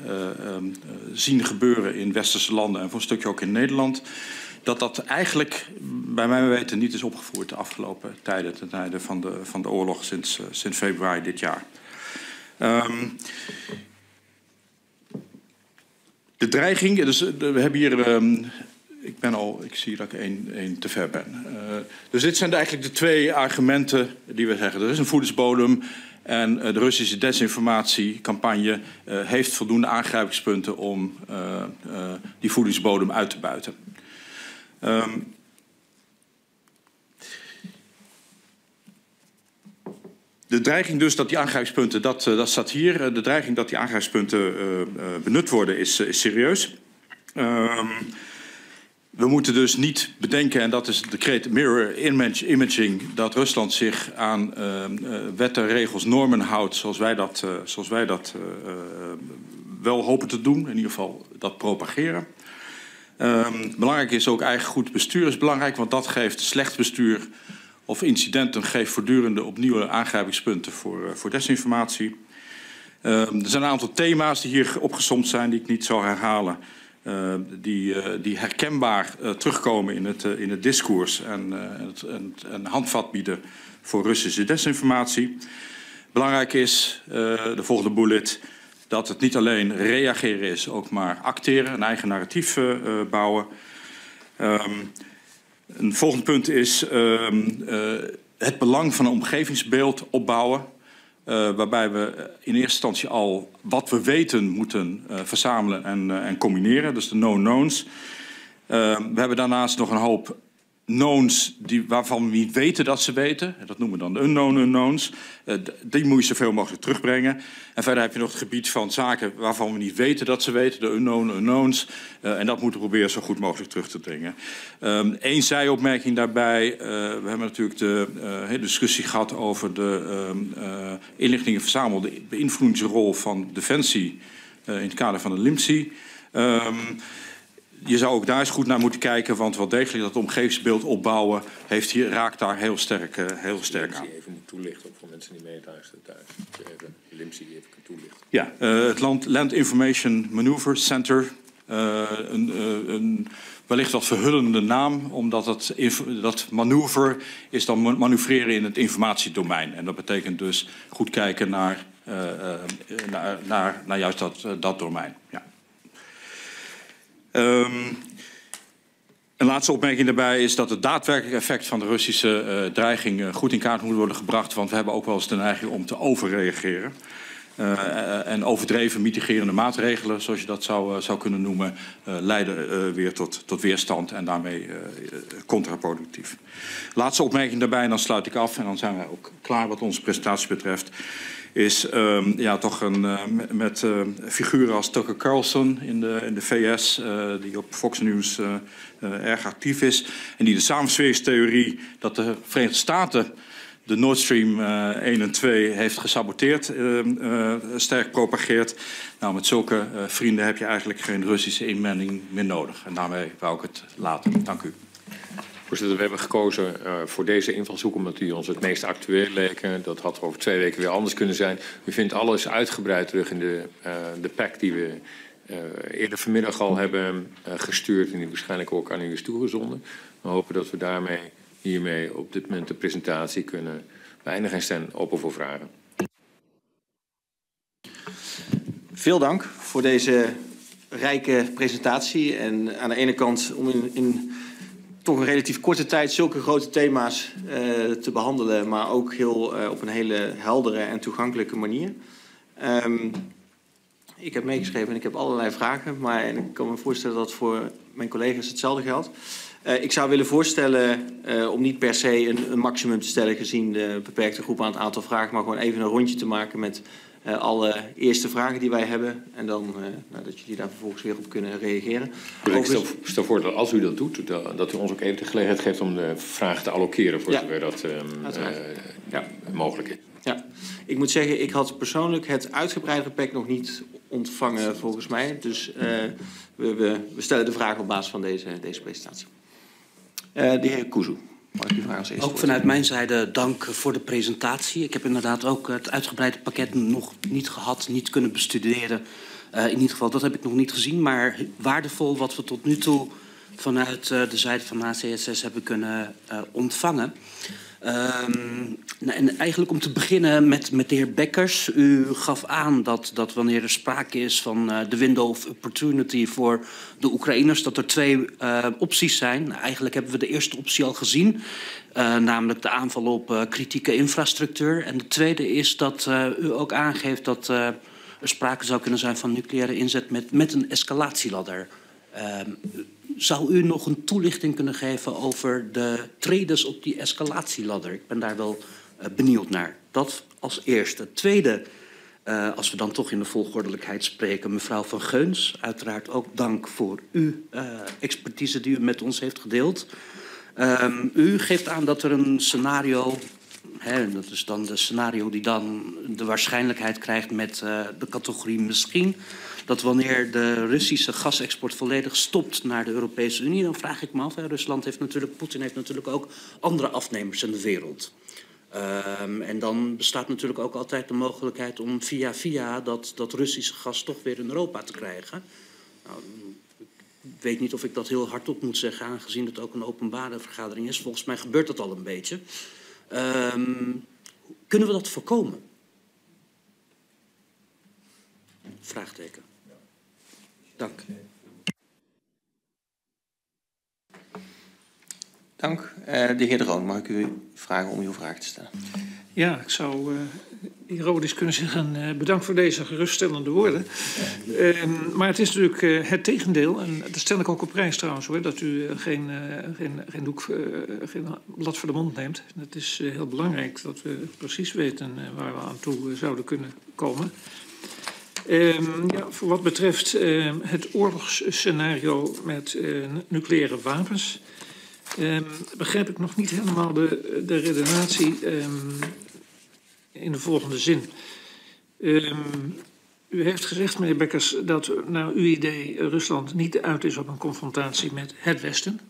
um, zien gebeuren in westerse landen en voor een stukje ook in Nederland, dat dat eigenlijk bij mijn weten niet is opgevoerd de afgelopen tijden, ten tijde van de, van de oorlog sinds, sinds februari dit jaar. Um, de dreiging, dus we hebben hier, um, ik ben al, ik zie dat ik één, te ver ben. Uh, dus dit zijn eigenlijk de twee argumenten die we zeggen. Er is een voedingsbodem en uh, de Russische desinformatiecampagne heeft voldoende aangrijpingspunten om die voedingsbodem uit te buiten. Um, de dreiging dus dat die aangrijpingspunten, dat, uh, dat staat hier, de dreiging dat die aangrijpingspunten uh, uh, benut worden is, serieus. Um, we moeten dus niet bedenken, en dat is de decreet mirror imaging, dat Rusland zich aan uh, wetten, regels, normen houdt zoals wij dat, zoals wij dat wel hopen te doen, in ieder geval dat propageren. Um, belangrijk is ook eigen goed bestuur is belangrijk, want dat geeft slecht bestuur of incidenten geeft voortdurende opnieuw aangrijpingspunten voor, uh, voor desinformatie. Um, er zijn een aantal thema's die hier opgesomd zijn die ik niet zal herhalen. uh, die, uh, die, herkenbaar terugkomen in het, in het discours en het, handvat bieden voor Russische desinformatie. Belangrijk is, de volgende bullet, dat het niet alleen reageren is, ook maar acteren, een eigen narratief bouwen. Um, een volgend punt is um, het belang van een omgevingsbeeld opbouwen. Uh, waarbij we in eerste instantie al wat we weten moeten uh, verzamelen en, en, combineren, dus de known-knowns. we hebben daarnaast nog een hoop knowns die, waarvan we niet weten dat ze weten. Dat noemen we dan de unknown unknowns. Uh, die moet je zoveel mogelijk terugbrengen. En verder heb je nog het gebied van zaken waarvan we niet weten dat ze weten. De unknown unknowns. Uh, en dat moeten we proberen zo goed mogelijk terug te brengen. Um, Eén zijopmerking daarbij. Uh, we hebben natuurlijk de discussie gehad over de um, inlichtingen verzamelen. De beïnvloedingsrol van Defensie in het kader van de LIMSI. Je zou ook daar eens goed naar moeten kijken, want wel degelijk dat omgevingsbeeld opbouwen heeft hier, raakt daar heel sterk, uh, heel sterk aan. even moet toelichten, ook voor mensen die meeluisteren thuis. Even, Limsi even kan toelichten. Ja, uh, het Land, Land Information Maneuver Center. Uh, een, een, wellicht wat verhullende naam, omdat het, dat manoeuvre is dan manoeuvreren in het informatiedomein. En dat betekent dus goed kijken naar, naar, naar, naar juist dat, dat domein. Ja. Um, een laatste opmerking daarbij is dat het daadwerkelijk effect van de Russische uh, dreiging uh, goed in kaart moet worden gebracht. Want we hebben ook wel eens de neiging om te overreageren. Uh, en overdreven mitigerende maatregelen, zoals je dat zou, zou kunnen noemen, leiden weer tot, tot weerstand en daarmee contraproductief. Laatste opmerking daarbij en dan sluit ik af en dan zijn wij ook klaar wat onze presentatie betreft is um, ja, toch een, uh, met uh, figuren als Tucker Carlson in de, in de VS, uh, die op Fox News erg actief is, en die de samensweringstheorie dat de Verenigde Staten de Nord Stream 1 en 2 heeft gesaboteerd, sterk propageert. Nou, met zulke vrienden heb je eigenlijk geen Russische inmenging meer nodig. En daarmee wou ik het laten. Dank u. Voorzitter, we hebben gekozen uh, voor deze invalshoek omdat die ons het meest actueel leken. Dat had over twee weken weer anders kunnen zijn. U vindt alles uitgebreid terug in de, uh, de pack die we uh, eerder vanmiddag al hebben gestuurd en die waarschijnlijk ook aan u is toegezonden. We hopen dat we daarmee, hiermee op dit moment de presentatie kunnen beëindigen en staan open voor vragen. Veel dank voor deze rijke presentatie. En aan de ene kant om in, in toch een relatief korte tijd zulke grote thema's uh, te behandelen, maar ook heel, uh, op een hele heldere en toegankelijke manier. Um, ik heb meegeschreven en ik heb allerlei vragen, maar ik kan me voorstellen dat voor mijn collega's hetzelfde geldt. Uh, ik zou willen voorstellen om niet per se een, een, maximum te stellen gezien de beperkte groep aan het aantal vragen, maar gewoon even een rondje te maken met uh, alle eerste vragen die wij hebben. En dan uh, nou, dat jullie daar vervolgens weer op kunnen reageren. Dus ik stel, stel, voor dat als u dat doet, dat, dat, u ons ook even de gelegenheid geeft om de vragen te allokeren voor ja. zover dat um, uh, ja. mogelijk is. Ja, ik moet zeggen, ik had persoonlijk het uitgebreide pack nog niet ontvangen volgens mij. Dus we, we, we, stellen de vraag op basis van deze, deze presentatie. de heer Kuzu. Ook vanuit mijn zijde dank voor de presentatie. Ik heb inderdaad ook het uitgebreide pakket nog niet gehad, niet kunnen bestuderen. Uh, in ieder geval, dat heb ik nog niet gezien. Maar waardevol wat we tot nu toe vanuit uh, de zijde van HCSS hebben kunnen uh, ontvangen. Um, nou, en eigenlijk om te beginnen met, met de heer Bekkers. U gaf aan dat, dat wanneer er sprake is van uh, de window of opportunity voor de Oekraïners, dat er twee uh, opties zijn. Nou, eigenlijk hebben we de eerste optie al gezien, uh, namelijk de aanval op kritieke infrastructuur. En de tweede is dat u ook aangeeft dat er sprake zou kunnen zijn van nucleaire inzet met, met een escalatieladder. Ehm, zou u nog een toelichting kunnen geven over de tredes op die escalatieladder? Ik ben daar wel uh, benieuwd naar. Dat als eerste. Tweede, uh, als we dan toch in de volgordelijkheid spreken, mevrouw Van Geuns, uiteraard ook dank voor uw uh, expertise die u met ons heeft gedeeld. Um, u geeft aan dat er een scenario, hè, dat is dan de scenario die dan de waarschijnlijkheid krijgt met de categorie misschien dat wanneer de Russische gasexport volledig stopt naar de Europese Unie, dan vraag ik me af, hè, Rusland heeft natuurlijk, Poetin heeft natuurlijk ook andere afnemers in de wereld. Um, en dan bestaat natuurlijk ook altijd de mogelijkheid om via via dat, dat Russische gas toch weer in Europa te krijgen. Nou, ik weet niet of ik dat heel hardop moet zeggen, aangezien het ook een openbare vergadering is. Volgens mij gebeurt dat al een beetje. Um, kunnen we dat voorkomen? Vraagteken. Dank. Dank. Uh, de heer De Roon, mag ik u vragen om uw vraag te stellen? Ja, ik zou uh, ironisch kunnen zeggen uh, bedankt voor deze geruststellende woorden. Uh, maar het is natuurlijk uh, het tegendeel, en dat stel ik ook op prijs trouwens hoor, dat u geen, geen, geen, doek, geen blad voor de mond neemt. Het is heel belangrijk dat we precies weten waar we aan toe zouden kunnen komen. Um, ja, voor wat betreft het oorlogsscenario met nucleaire wapens um, begrijp ik nog niet helemaal de, de redenatie in de volgende zin. U heeft gezegd, meneer Bekkers, dat naar uw idee Rusland niet uit is op een confrontatie met het Westen.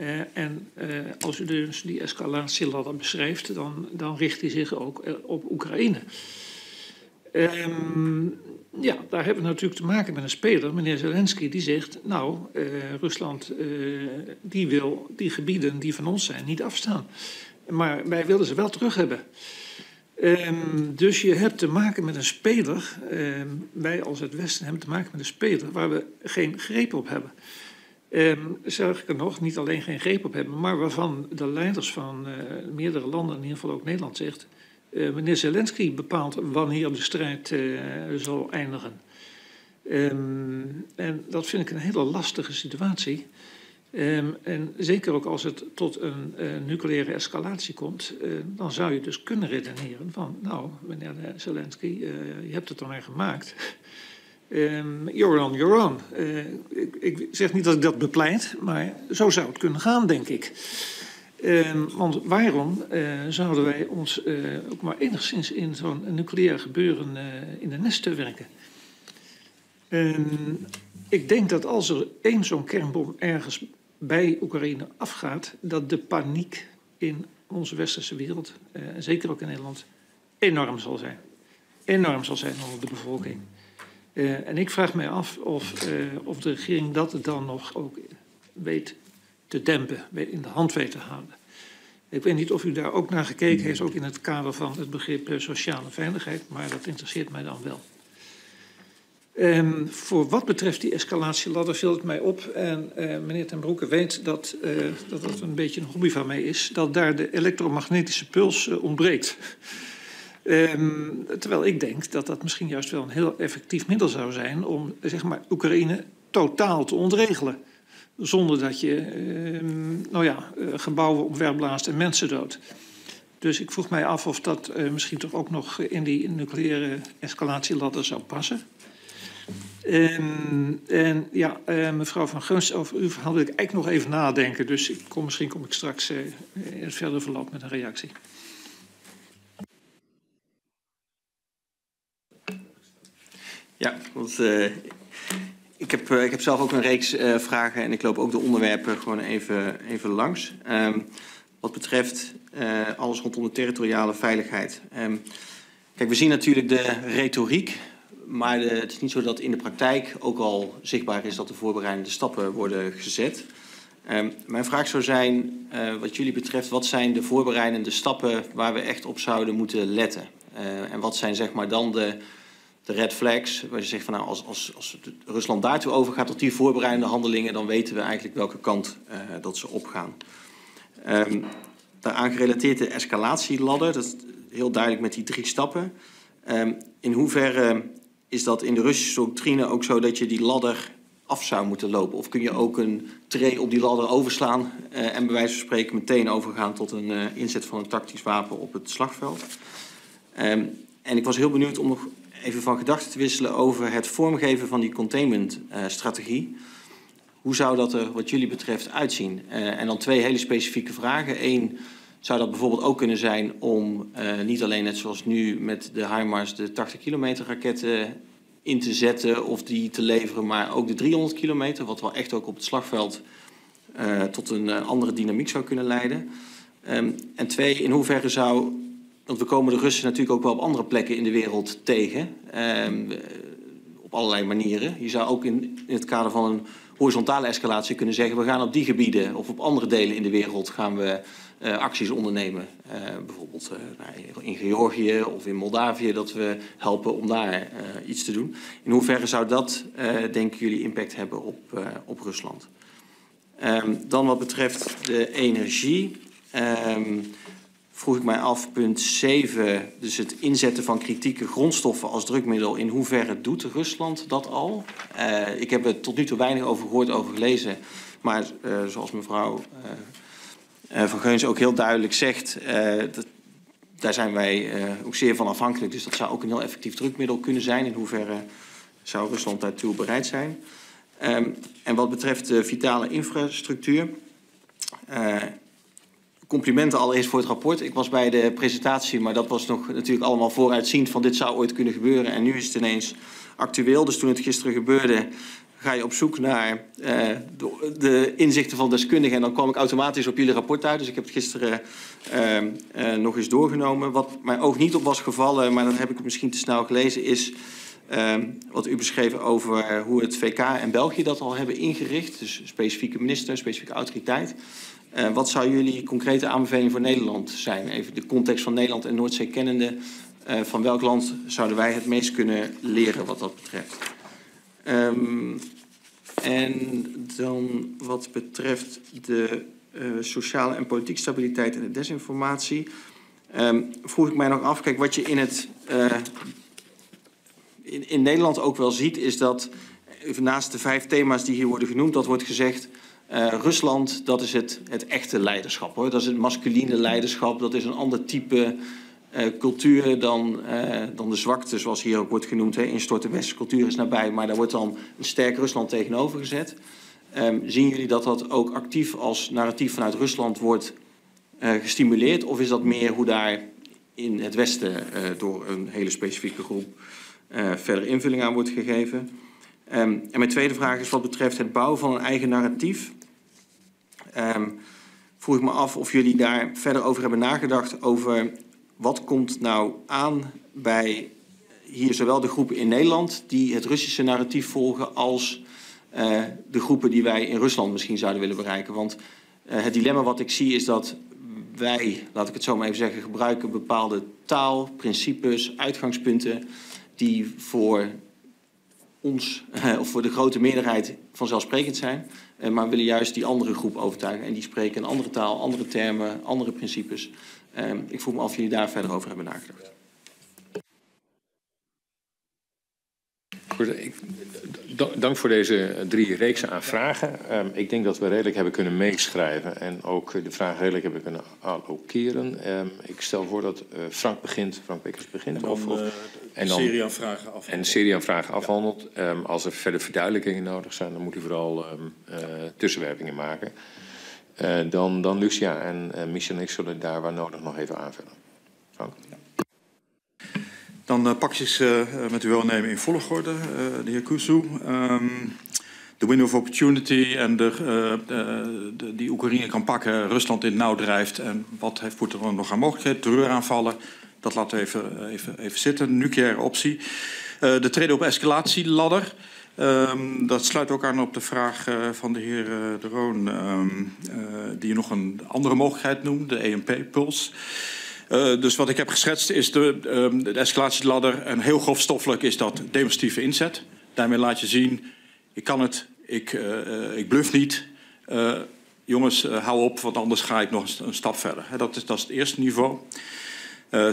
Uh, en uh, als u dus die escalatieladder beschrijft, dan, dan richt hij zich ook op Oekraïne. Um, ja, daar hebben we natuurlijk te maken met een speler, meneer Zelensky, die zegt: Nou, uh, Rusland uh, die wil die gebieden die van ons zijn niet afstaan. Maar wij willen ze wel terug hebben. Um, dus je hebt te maken met een speler, um, wij als het Westen hebben te maken met een speler waar we geen greep op hebben. Um, zeg ik er nog, niet alleen geen greep op hebben, maar waarvan de leiders van uh, meerdere landen, in ieder geval ook Nederland, zegt: uh, meneer Zelensky bepaalt wanneer de strijd uh, zal eindigen. Um, en dat vind ik een hele lastige situatie. Um, en zeker ook als het tot een uh, nucleaire escalatie komt, dan zou je dus kunnen redeneren van, nou, meneer Zelensky, je hebt het dan maar gemaakt. Um, you're on your own. Ik, zeg niet dat ik dat bepleit, maar zo zou het kunnen gaan, denk ik. Um, want waarom zouden wij ons ook maar enigszins in zo'n nucleair gebeuren in de nest te werken? ik denk dat als er één zo'n kernbom ergens bij Oekraïne afgaat, dat de paniek in onze westerse wereld, eh, zeker ook in Nederland, enorm zal zijn. Enorm zal zijn onder de bevolking. En ik vraag mij af of, of de regering dat dan nog ook weet te dempen, in de hand weet te houden. Ik weet niet of u daar ook naar gekeken heeft, ook in het kader van het begrip uh, sociale veiligheid, maar dat interesseert mij dan wel. Um, voor wat betreft die escalatieladder viel het mij op, en uh, meneer Ten Broeke weet dat, uh, dat dat een beetje een hobby van mij is, dat daar de elektromagnetische puls ontbreekt. Um, terwijl ik denk dat dat misschien juist wel een heel effectief middel zou zijn om zeg maar, Oekraïne totaal te ontregelen. Zonder dat je um, nou ja, gebouwen opwerblaast en mensen doodt. Dus ik vroeg mij af of dat misschien toch ook nog in die nucleaire escalatieladder zou passen. Um, en ja, uh, mevrouw Van Gunst, over uw verhaal wil ik eigenlijk nog even nadenken. Dus ik kom, misschien kom ik straks uh, in het verdere verloop met een reactie. Ja, want ik, heb, ik heb zelf ook een reeks vragen en ik loop ook de onderwerpen gewoon even, even langs. Um, wat betreft alles rondom de territoriale veiligheid. Um, kijk, we zien natuurlijk de retoriek maar het is niet zo dat in de praktijk ook al zichtbaar is dat de voorbereidende stappen worden gezet. Um, mijn vraag zou zijn, wat jullie betreft, wat zijn de voorbereidende stappen waar we echt op zouden moeten letten? En wat zijn zeg maar dan de, de red flags, waar je zegt van nou, als, als, als Rusland daartoe overgaat tot die voorbereidende handelingen, dan weten we eigenlijk welke kant uh, dat ze opgaan. Um, daaraan gerelateerd de escalatieladder, dat is heel duidelijk met die drie stappen. Um, in hoeverre is dat in de Russische doctrine ook zo dat je die ladder af zou moeten lopen? Of kun je ook een tree op die ladder overslaan uh, en bij wijze van spreken meteen overgaan tot een uh, inzet van een tactisch wapen op het slagveld? Um, en ik was heel benieuwd om nog even van gedachten te wisselen over het vormgeven van die containmentstrategie. Hoe zou dat er wat jullie betreft uitzien? en dan twee hele specifieke vragen. Eén, zou dat bijvoorbeeld ook kunnen zijn om uh, niet alleen net zoals nu met de HIMARS de 80 kilometer raketten in te zetten of die te leveren, maar ook de 300 kilometer, wat wel echt ook op het slagveld uh, tot een andere dynamiek zou kunnen leiden. Um, en twee, in hoeverre zou, want we komen de Russen natuurlijk ook wel op andere plekken in de wereld tegen. Um, op allerlei manieren. Je zou ook in, het kader van een horizontale escalatie kunnen zeggen... we gaan op die gebieden of op andere delen in de wereld gaan we uh, acties ondernemen. Uh, bijvoorbeeld uh, in Georgië of in Moldavië, dat we helpen om daar iets te doen. In hoeverre zou dat, denken jullie, impact hebben op, op Rusland? Um, dan wat betreft de energie... Um, vroeg ik mij af, punt 7, dus het inzetten van kritieke grondstoffen als drukmiddel. In hoeverre doet Rusland dat al? Uh, ik heb er tot nu toe weinig over gehoord, over gelezen. Maar uh, zoals mevrouw uh, Van Geuns ook heel duidelijk zegt, dat, daar zijn wij ook zeer van afhankelijk. Dus dat zou ook een heel effectief drukmiddel kunnen zijn. In hoeverre zou Rusland daartoe bereid zijn? Um, en wat betreft de vitale infrastructuur complimenten allereerst voor het rapport. Ik was bij de presentatie, maar dat was nog natuurlijk allemaal vooruitziend van dit zou ooit kunnen gebeuren. En nu is het ineens actueel. Dus toen het gisteren gebeurde, ga je op zoek naar uh, de, inzichten van deskundigen. En dan kwam ik automatisch op jullie rapport uit. Dus ik heb het gisteren uh, uh, nog eens doorgenomen. Wat mijn oog niet op was gevallen, maar dat heb ik misschien te snel gelezen, is wat u beschreef over hoe het VK en België dat al hebben ingericht. Dus specifieke minister, specifieke autoriteit. Uh, wat zou jullie concrete aanbeveling voor Nederland zijn? Even de context van Nederland en Noordzee kennende. Uh, van welk land zouden wij het meest kunnen leren wat dat betreft? Um, en dan wat betreft de uh, sociale en politieke stabiliteit en de desinformatie. Um, vroeg ik mij nog af, kijk, wat je in, het, in, in Nederland ook wel ziet, is dat naast de vijf thema's die hier worden genoemd, dat wordt gezegd uh, Rusland, dat is het, het echte leiderschap. Hoor. Dat is het masculine leiderschap. Dat is een ander type uh, cultuur dan, uh, dan de zwakte, zoals hier ook wordt genoemd. Hè. Instorte westerse cultuur is nabij, maar daar wordt dan een sterk Rusland tegenover gezet. Um, zien jullie dat dat ook actief als narratief vanuit Rusland wordt gestimuleerd? Of is dat meer hoe daar in het Westen door een hele specifieke groep verder invulling aan wordt gegeven? Um, en mijn tweede vraag is wat betreft het bouwen van een eigen narratief. Um, vroeg ik me af of jullie daar verder over hebben nagedacht over wat komt nou aan bij hier zowel de groepen in Nederland die het Russische narratief volgen als uh, de groepen die wij in Rusland misschien zouden willen bereiken. Want uh, het dilemma wat ik zie is dat wij, laat ik het zo maar even zeggen, gebruiken bepaalde taal, principes, uitgangspunten die voor ons, of voor de grote meerderheid vanzelfsprekend zijn. Eh, maar willen juist die andere groep overtuigen. En die spreken een andere taal, andere termen, andere principes. Ehm, ik vroeg me af of jullie daar verder over hebben nagedacht. Ik, dank voor deze drie reeksen aan vragen. Um, ik denk dat we redelijk hebben kunnen meeschrijven en ook de vragen redelijk hebben kunnen allokeren. Um, ik stel voor dat uh, Frank begint, Frank Bekkers begint. En dan, of, of, uh, en dan, serie aan vragen afhandelt. En serie aan vragen afhandelt. Um, als er verder verduidelijkingen nodig zijn, dan moet u vooral uh, tussenwerpingen maken. dan, dan Lucia en Michel en ik zullen daar waar nodig nog even aanvullen. Dan uh, pakjes uh, met uw welnemen in volgorde, uh, de heer Kuzu. Um, de window of opportunity en de, die Oekraïne kan pakken, Rusland in nauw drijft. En wat heeft Poetin er nog aan mogelijkheden? Terreuraanvallen, dat laten we even, even, even zitten. Nucleaire optie. de treden op escalatieladder. Um, dat sluit ook aan op de vraag van de heer De Roon, uh, die nog een andere mogelijkheid noemt, de EMP-puls. Uh, dus wat ik heb geschetst is de, uh, de escalatieladder. En heel grofstoffelijk is dat demonstratieve inzet. Daarmee laat je zien, ik kan het, ik, uh, ik bluff niet. jongens, hou op, want anders ga ik nog een, stap verder. dat, is, dat is het eerste niveau.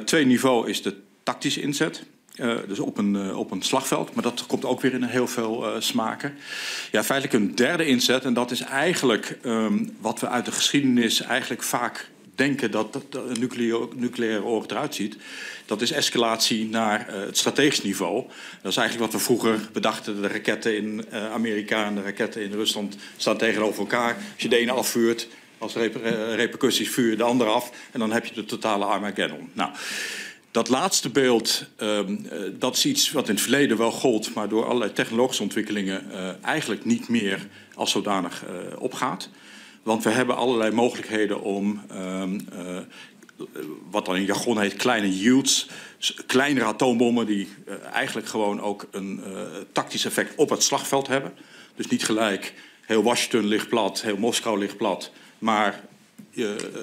tweede niveau is de tactische inzet. Dus op een, op een slagveld. Maar dat komt ook weer in heel veel smaken. Ja, feitelijk een derde inzet. En dat is eigenlijk um, wat we uit de geschiedenis eigenlijk vaak denken dat, een nucleaire, oorlog eruit ziet. Dat is escalatie naar uh, het strategisch niveau. Dat is eigenlijk wat we vroeger bedachten. De raketten in uh, Amerika en de raketten in Rusland staan tegenover elkaar. Als je de ene afvuurt, als uh, repercussies vuur je de andere af. En dan heb je de totale Armageddon. Nou, dat laatste beeld, um, dat is iets wat in het verleden wel gold... maar door allerlei technologische ontwikkelingen eigenlijk niet meer als zodanig opgaat. Want we hebben allerlei mogelijkheden om um, uh, wat dan in jargon heet kleine yields. Kleinere atoombommen die eigenlijk gewoon ook een tactisch effect op het slagveld hebben. Dus niet gelijk heel Washington ligt plat, heel Moskou ligt plat. Maar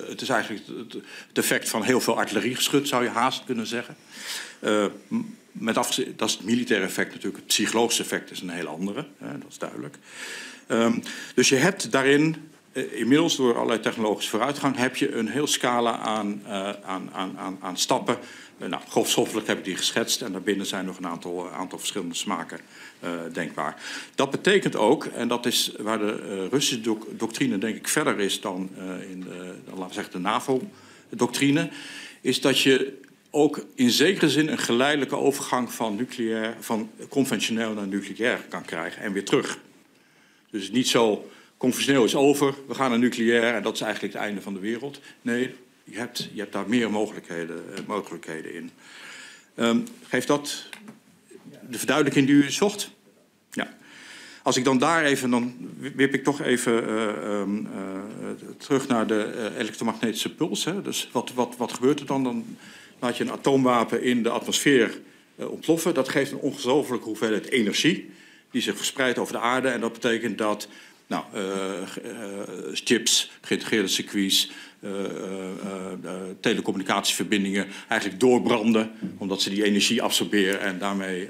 het is eigenlijk het, effect van heel veel artilleriegeschut, zou je haast kunnen zeggen. Met af, dat is het militaire effect natuurlijk. Het psychologische effect is een heel andere, hè, dat is duidelijk. Um, dus je hebt daarin, inmiddels door allerlei technologische vooruitgang, heb je een heel scala aan, aan, aan, aan stappen uh, nou, grofstoffelijk heb ik die geschetst en daarbinnen zijn nog een aantal, aantal verschillende smaken denkbaar. Dat betekent ook, en dat is waar de Russische doc doctrine denk ik verder is dan in de, dan, laten we zeggen, de NAVO-doctrine, is dat je ook in zekere zin een geleidelijke overgang van, nucleair, van conventioneel naar nucleair kan krijgen en weer terug. Dus niet zo conventioneel is over, we gaan naar nucleair en dat is eigenlijk het einde van de wereld. Nee, je hebt, je hebt daar meer mogelijkheden, uh, mogelijkheden in. Um, geeft dat de verduidelijking die u zocht? Ja. Als ik dan daar even, dan wip ik toch even uh, um, uh, terug naar de elektromagnetische puls. Hè. Dus wat, wat, wat gebeurt er dan? Dan laat je een atoomwapen in de atmosfeer ontploffen. Dat geeft een ongelooflijke hoeveelheid energie die zich verspreidt over de aarde. En dat betekent dat nou, chips, geïntegreerde circuits, uh, uh, telecommunicatieverbindingen eigenlijk doorbranden, omdat ze die energie absorberen en daarmee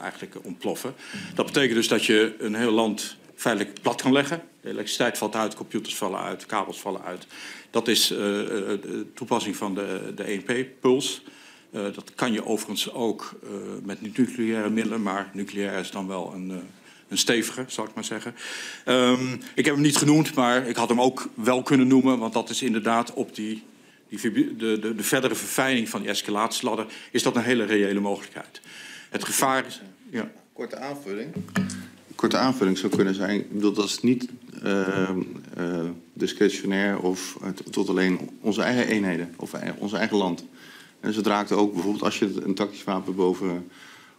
eigenlijk ontploffen. Dat betekent dus dat je een heel land feitelijk plat kan leggen. De elektriciteit valt uit, computers vallen uit, kabels vallen uit. Dat is de toepassing van de, de EMP-puls. dat kan je overigens ook met nucleaire middelen, maar nucleair is dan wel een een stevige, zal ik maar zeggen. Um, ik heb hem niet genoemd, maar ik had hem ook wel kunnen noemen, want dat is inderdaad op die, die de, de, de, verdere verfijning van die escalatieladder, is dat een hele reële mogelijkheid. Het gevaar is. Ja. Korte aanvulling. Korte aanvulling zou kunnen zijn. Ik bedoel, dat is niet uh, uh, discretionair of uh, tot alleen onze eigen eenheden of onze eigen land. En dus het raakt ook bijvoorbeeld als je een tactisch wapen boven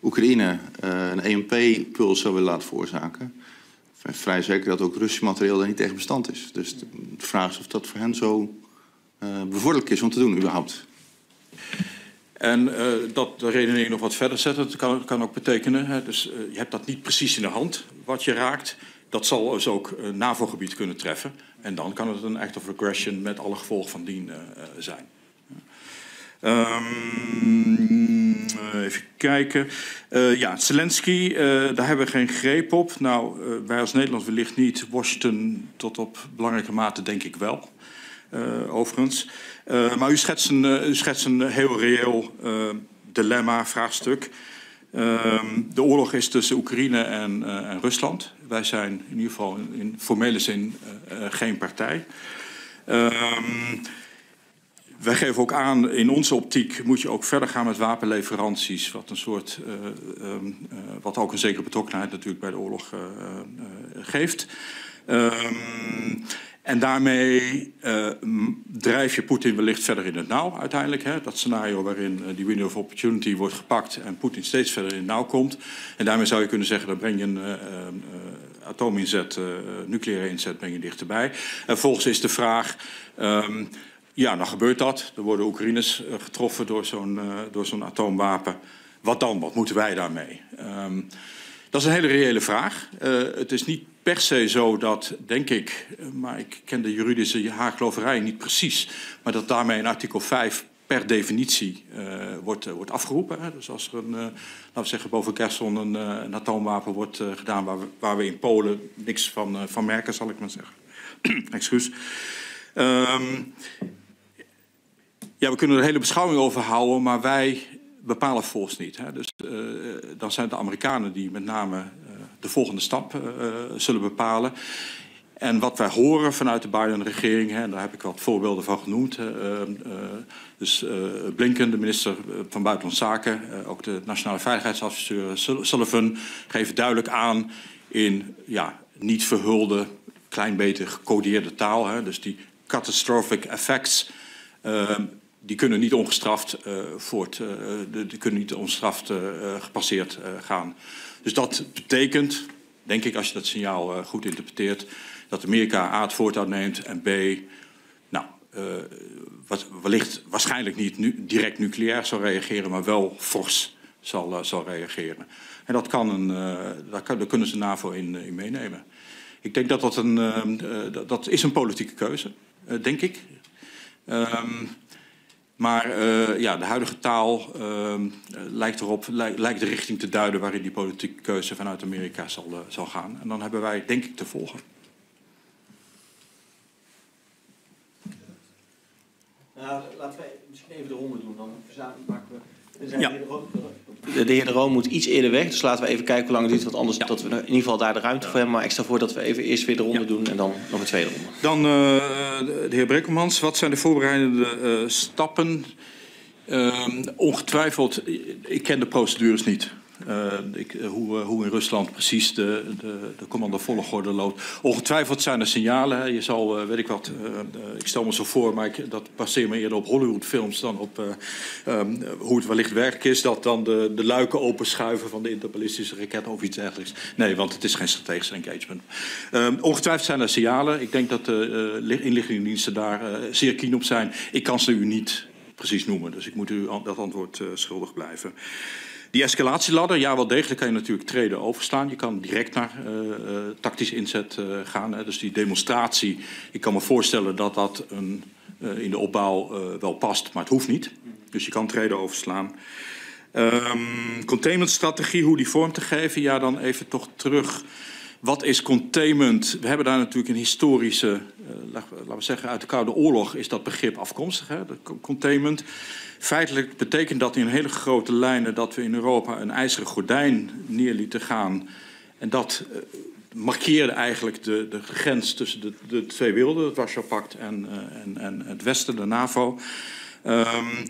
Oekraïne uh, een EMP-puls zou willen laten veroorzaken, vrij zeker dat ook Russisch materiaal daar niet tegen bestand is. Dus de vraag is of dat voor hen zo uh, bevorderlijk is om te doen überhaupt. En uh, dat de redenering nog wat verder zetten, dat kan, kan ook betekenen, hè, dus je hebt dat niet precies in de hand wat je raakt. Dat zal dus ook NAVO-gebied kunnen treffen. En dan kan het een act of aggression met alle gevolgen van dien zijn. Um, even kijken. Uh, ja, Zelensky, uh, daar hebben we geen greep op. Nou, wij als Nederland wellicht niet. Washington tot op belangrijke mate denk ik wel. overigens. maar u schetst een, schetst een heel reëel dilemma, vraagstuk. Ehm, de oorlog is tussen Oekraïne en, en, Rusland. Wij zijn in ieder geval in, in formele zin geen partij. Um, wij geven ook aan, in onze optiek moet je ook verder gaan met wapenleveranties. Wat een soort, uh, uh, wat ook een zekere betrokkenheid natuurlijk bij de oorlog uh, geeft. Um, en daarmee drijf je Poetin wellicht verder in het nauw uiteindelijk. Hè? Dat scenario waarin die window of opportunity wordt gepakt en Poetin steeds verder in het nauw komt. En daarmee zou je kunnen zeggen, dan breng je een atoominzet, nucleaire inzet breng je dichterbij. En volgens is de vraag... ja, dan gebeurt dat. Er worden Oekraïners eh, getroffen door zo'n uh, door zo'n atoomwapen. Wat dan? Wat moeten wij daarmee? Um, dat is een hele reële vraag. Uh, het is niet per se zo dat, denk ik, maar ik ken de juridische haargeloverij niet precies, maar dat daarmee in artikel 5 per definitie wordt, wordt afgeroepen. Dus als er een, laten we zeggen, boven Gerson een, een atoomwapen wordt gedaan waar we, waar we in Polen niks van, van merken, zal ik maar zeggen. Excuus. Um, ja, we kunnen er een hele beschouwing over houden, maar wij bepalen volgens niet. Hè. Dus uh, dan zijn de Amerikanen die met name uh, de volgende stap uh, zullen bepalen. En wat wij horen vanuit de Biden-regering, en daar heb ik wat voorbeelden van genoemd. dus Blinken, de minister van Buitenlandse Zaken, ook de nationale veiligheidsadviseur Sullivan, geven duidelijk aan in ja, niet verhulde, klein beter gecodeerde taal. Hè, dus die catastrophic effects die kunnen niet ongestraft uh, voort, uh, die kunnen niet ongestraft uh, gepasseerd gaan. Dus dat betekent, denk ik, als je dat signaal goed interpreteert, dat Amerika A het voortouw neemt en B, nou, wat wellicht waarschijnlijk niet nu, direct nucleair zal reageren, maar wel fors zal, zal reageren. En dat kan een, daar, kan, daar, kunnen ze NAVO in, in, meenemen. Ik denk dat dat een, dat, dat is een politieke keuze, denk ik. Um, maar uh, ja, de huidige taal uh, lijkt, erop, lijkt de richting te duiden waarin die politieke keuze vanuit Amerika zal, uh, zal gaan. En dan hebben wij, denk ik, te volgen. Nou, laten we misschien even de ronde doen. Dan maken we. Ja. De, de heer De Roon moet iets eerder weg, dus laten we even kijken hoe lang het duurt. Want anders ja. dat we in ieder geval daar de ruimte voor hebben. Maar ik stel voor dat we even eerst weer de ronde ja. doen en dan nog een tweede ronde. Dan uh, de heer Brekkelmans, wat zijn de voorbereidende uh, stappen? Uh, ongetwijfeld, ik ken de procedures niet. Uh, ik, hoe, hoe, in Rusland precies de, de, de commandovolgorde loopt. Ongetwijfeld zijn er signalen. Je zal, weet ik wat, ik stel me zo voor, maar ik, dat baseer me eerder op Hollywoodfilms dan op um, hoe het wellicht werkelijk is. Dat dan de, de luiken openschuiven van de interballistische raket of iets dergelijks. Nee, want het is geen strategisch engagement. Um, ongetwijfeld zijn er signalen. Ik denk dat de inlichtingendiensten daar zeer keen op zijn. Ik kan ze u niet precies noemen, dus ik moet u dat antwoord schuldig blijven. Die escalatieladder, ja, wel degelijk kan je natuurlijk treden overstaan. Je kan direct naar uh, uh, tactische inzet uh, gaan. Hè. Dus die demonstratie, ik kan me voorstellen dat dat een, in de opbouw wel past, maar het hoeft niet. Dus je kan treden overslaan. Um, containmentstrategie, hoe die vorm te geven, ja, dan even toch terug. Wat is containment? We hebben daar natuurlijk een historische, laten we zeggen, uit de Koude Oorlog is dat begrip afkomstig, hè, containment. Feitelijk betekent dat in hele grote lijnen dat we in Europa een ijzeren gordijn neerlieten gaan. En dat uh, markeerde eigenlijk de, de grens tussen de, de twee werelden, het Warschau-pact en, uh, en, en, het Westen, de NAVO. Um,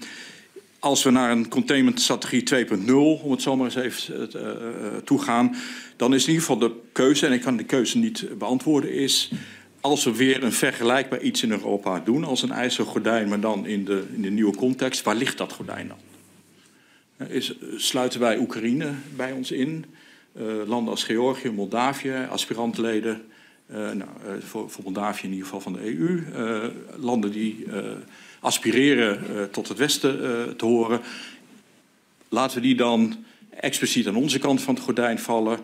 als we naar een containmentstrategie 2.0, om het zo maar eens even uh, toegaan, dan is in ieder geval de keuze, en ik kan de keuze niet beantwoorden, is als we weer een vergelijkbaar iets in Europa doen, als een ijzeren gordijn, maar dan in de, in de nieuwe context, waar ligt dat gordijn dan? Is, sluiten wij Oekraïne bij ons in? Landen als Georgië, Moldavië, aspirantleden, uh, nou, voor, voor, Moldavië in ieder geval van de EU, landen die aspireren tot het Westen te horen. Laten we die dan expliciet aan onze kant van het gordijn vallen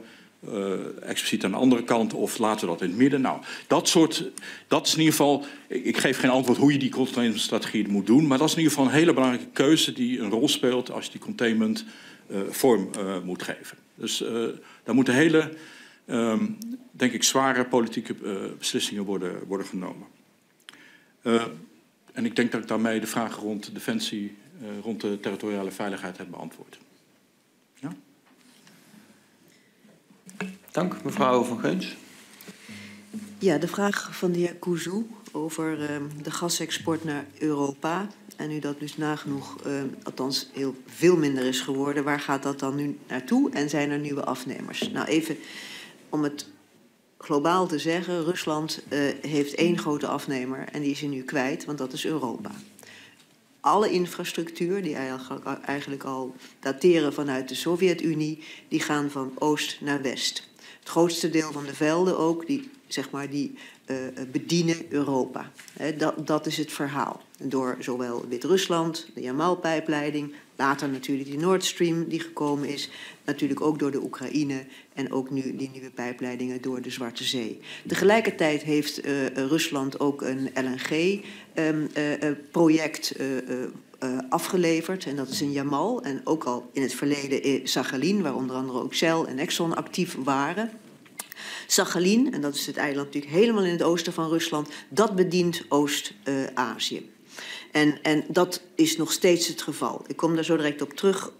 uh, expliciet aan de andere kant of laten we dat in het midden. Nou, dat soort, dat is in ieder geval, ik, geef geen antwoord hoe je die containmentstrategie moet doen, maar dat is in ieder geval een hele belangrijke keuze die een rol speelt als je die containment vorm moet geven. Dus daar moeten hele, um, denk ik, zware politieke beslissingen worden, worden genomen. En ik denk dat ik daarmee de vragen rond defensie, rond de territoriale veiligheid heb beantwoord. Dank, mevrouw Van Geuns. Ja, de vraag van de heer Kouzou over uh, de gasexport naar Europa. En nu dat dus nagenoeg, uh, althans heel veel minder is geworden, waar gaat dat dan nu naartoe? En zijn er nieuwe afnemers? Nou, even om het globaal te zeggen: Rusland uh, heeft één grote afnemer en die is hij nu kwijt, want dat is Europa. Alle infrastructuur, die eigenlijk al dateren vanuit de Sovjet-Unie, die gaan van oost naar west. Het grootste deel van de velden ook, die, zeg maar, die uh, bedienen Europa. Dat, dat is het verhaal. Door zowel Wit-Rusland, de Jamal-pijpleiding, later natuurlijk die Nord Stream die gekomen is, natuurlijk ook door de Oekraïne en ook nu die nieuwe pijpleidingen door de Zwarte Zee. Tegelijkertijd heeft uh, Rusland ook een LNG-project um, uh, uh, afgeleverd. En dat is in Jamal. En ook al in het verleden in Sachalin, waar onder andere ook Shell en Exxon actief waren. Sachalin, en dat is het eiland natuurlijk helemaal in het oosten van Rusland, dat bedient Oost-Azië. En, en dat is nog steeds het geval. Ik kom daar zo direct op terug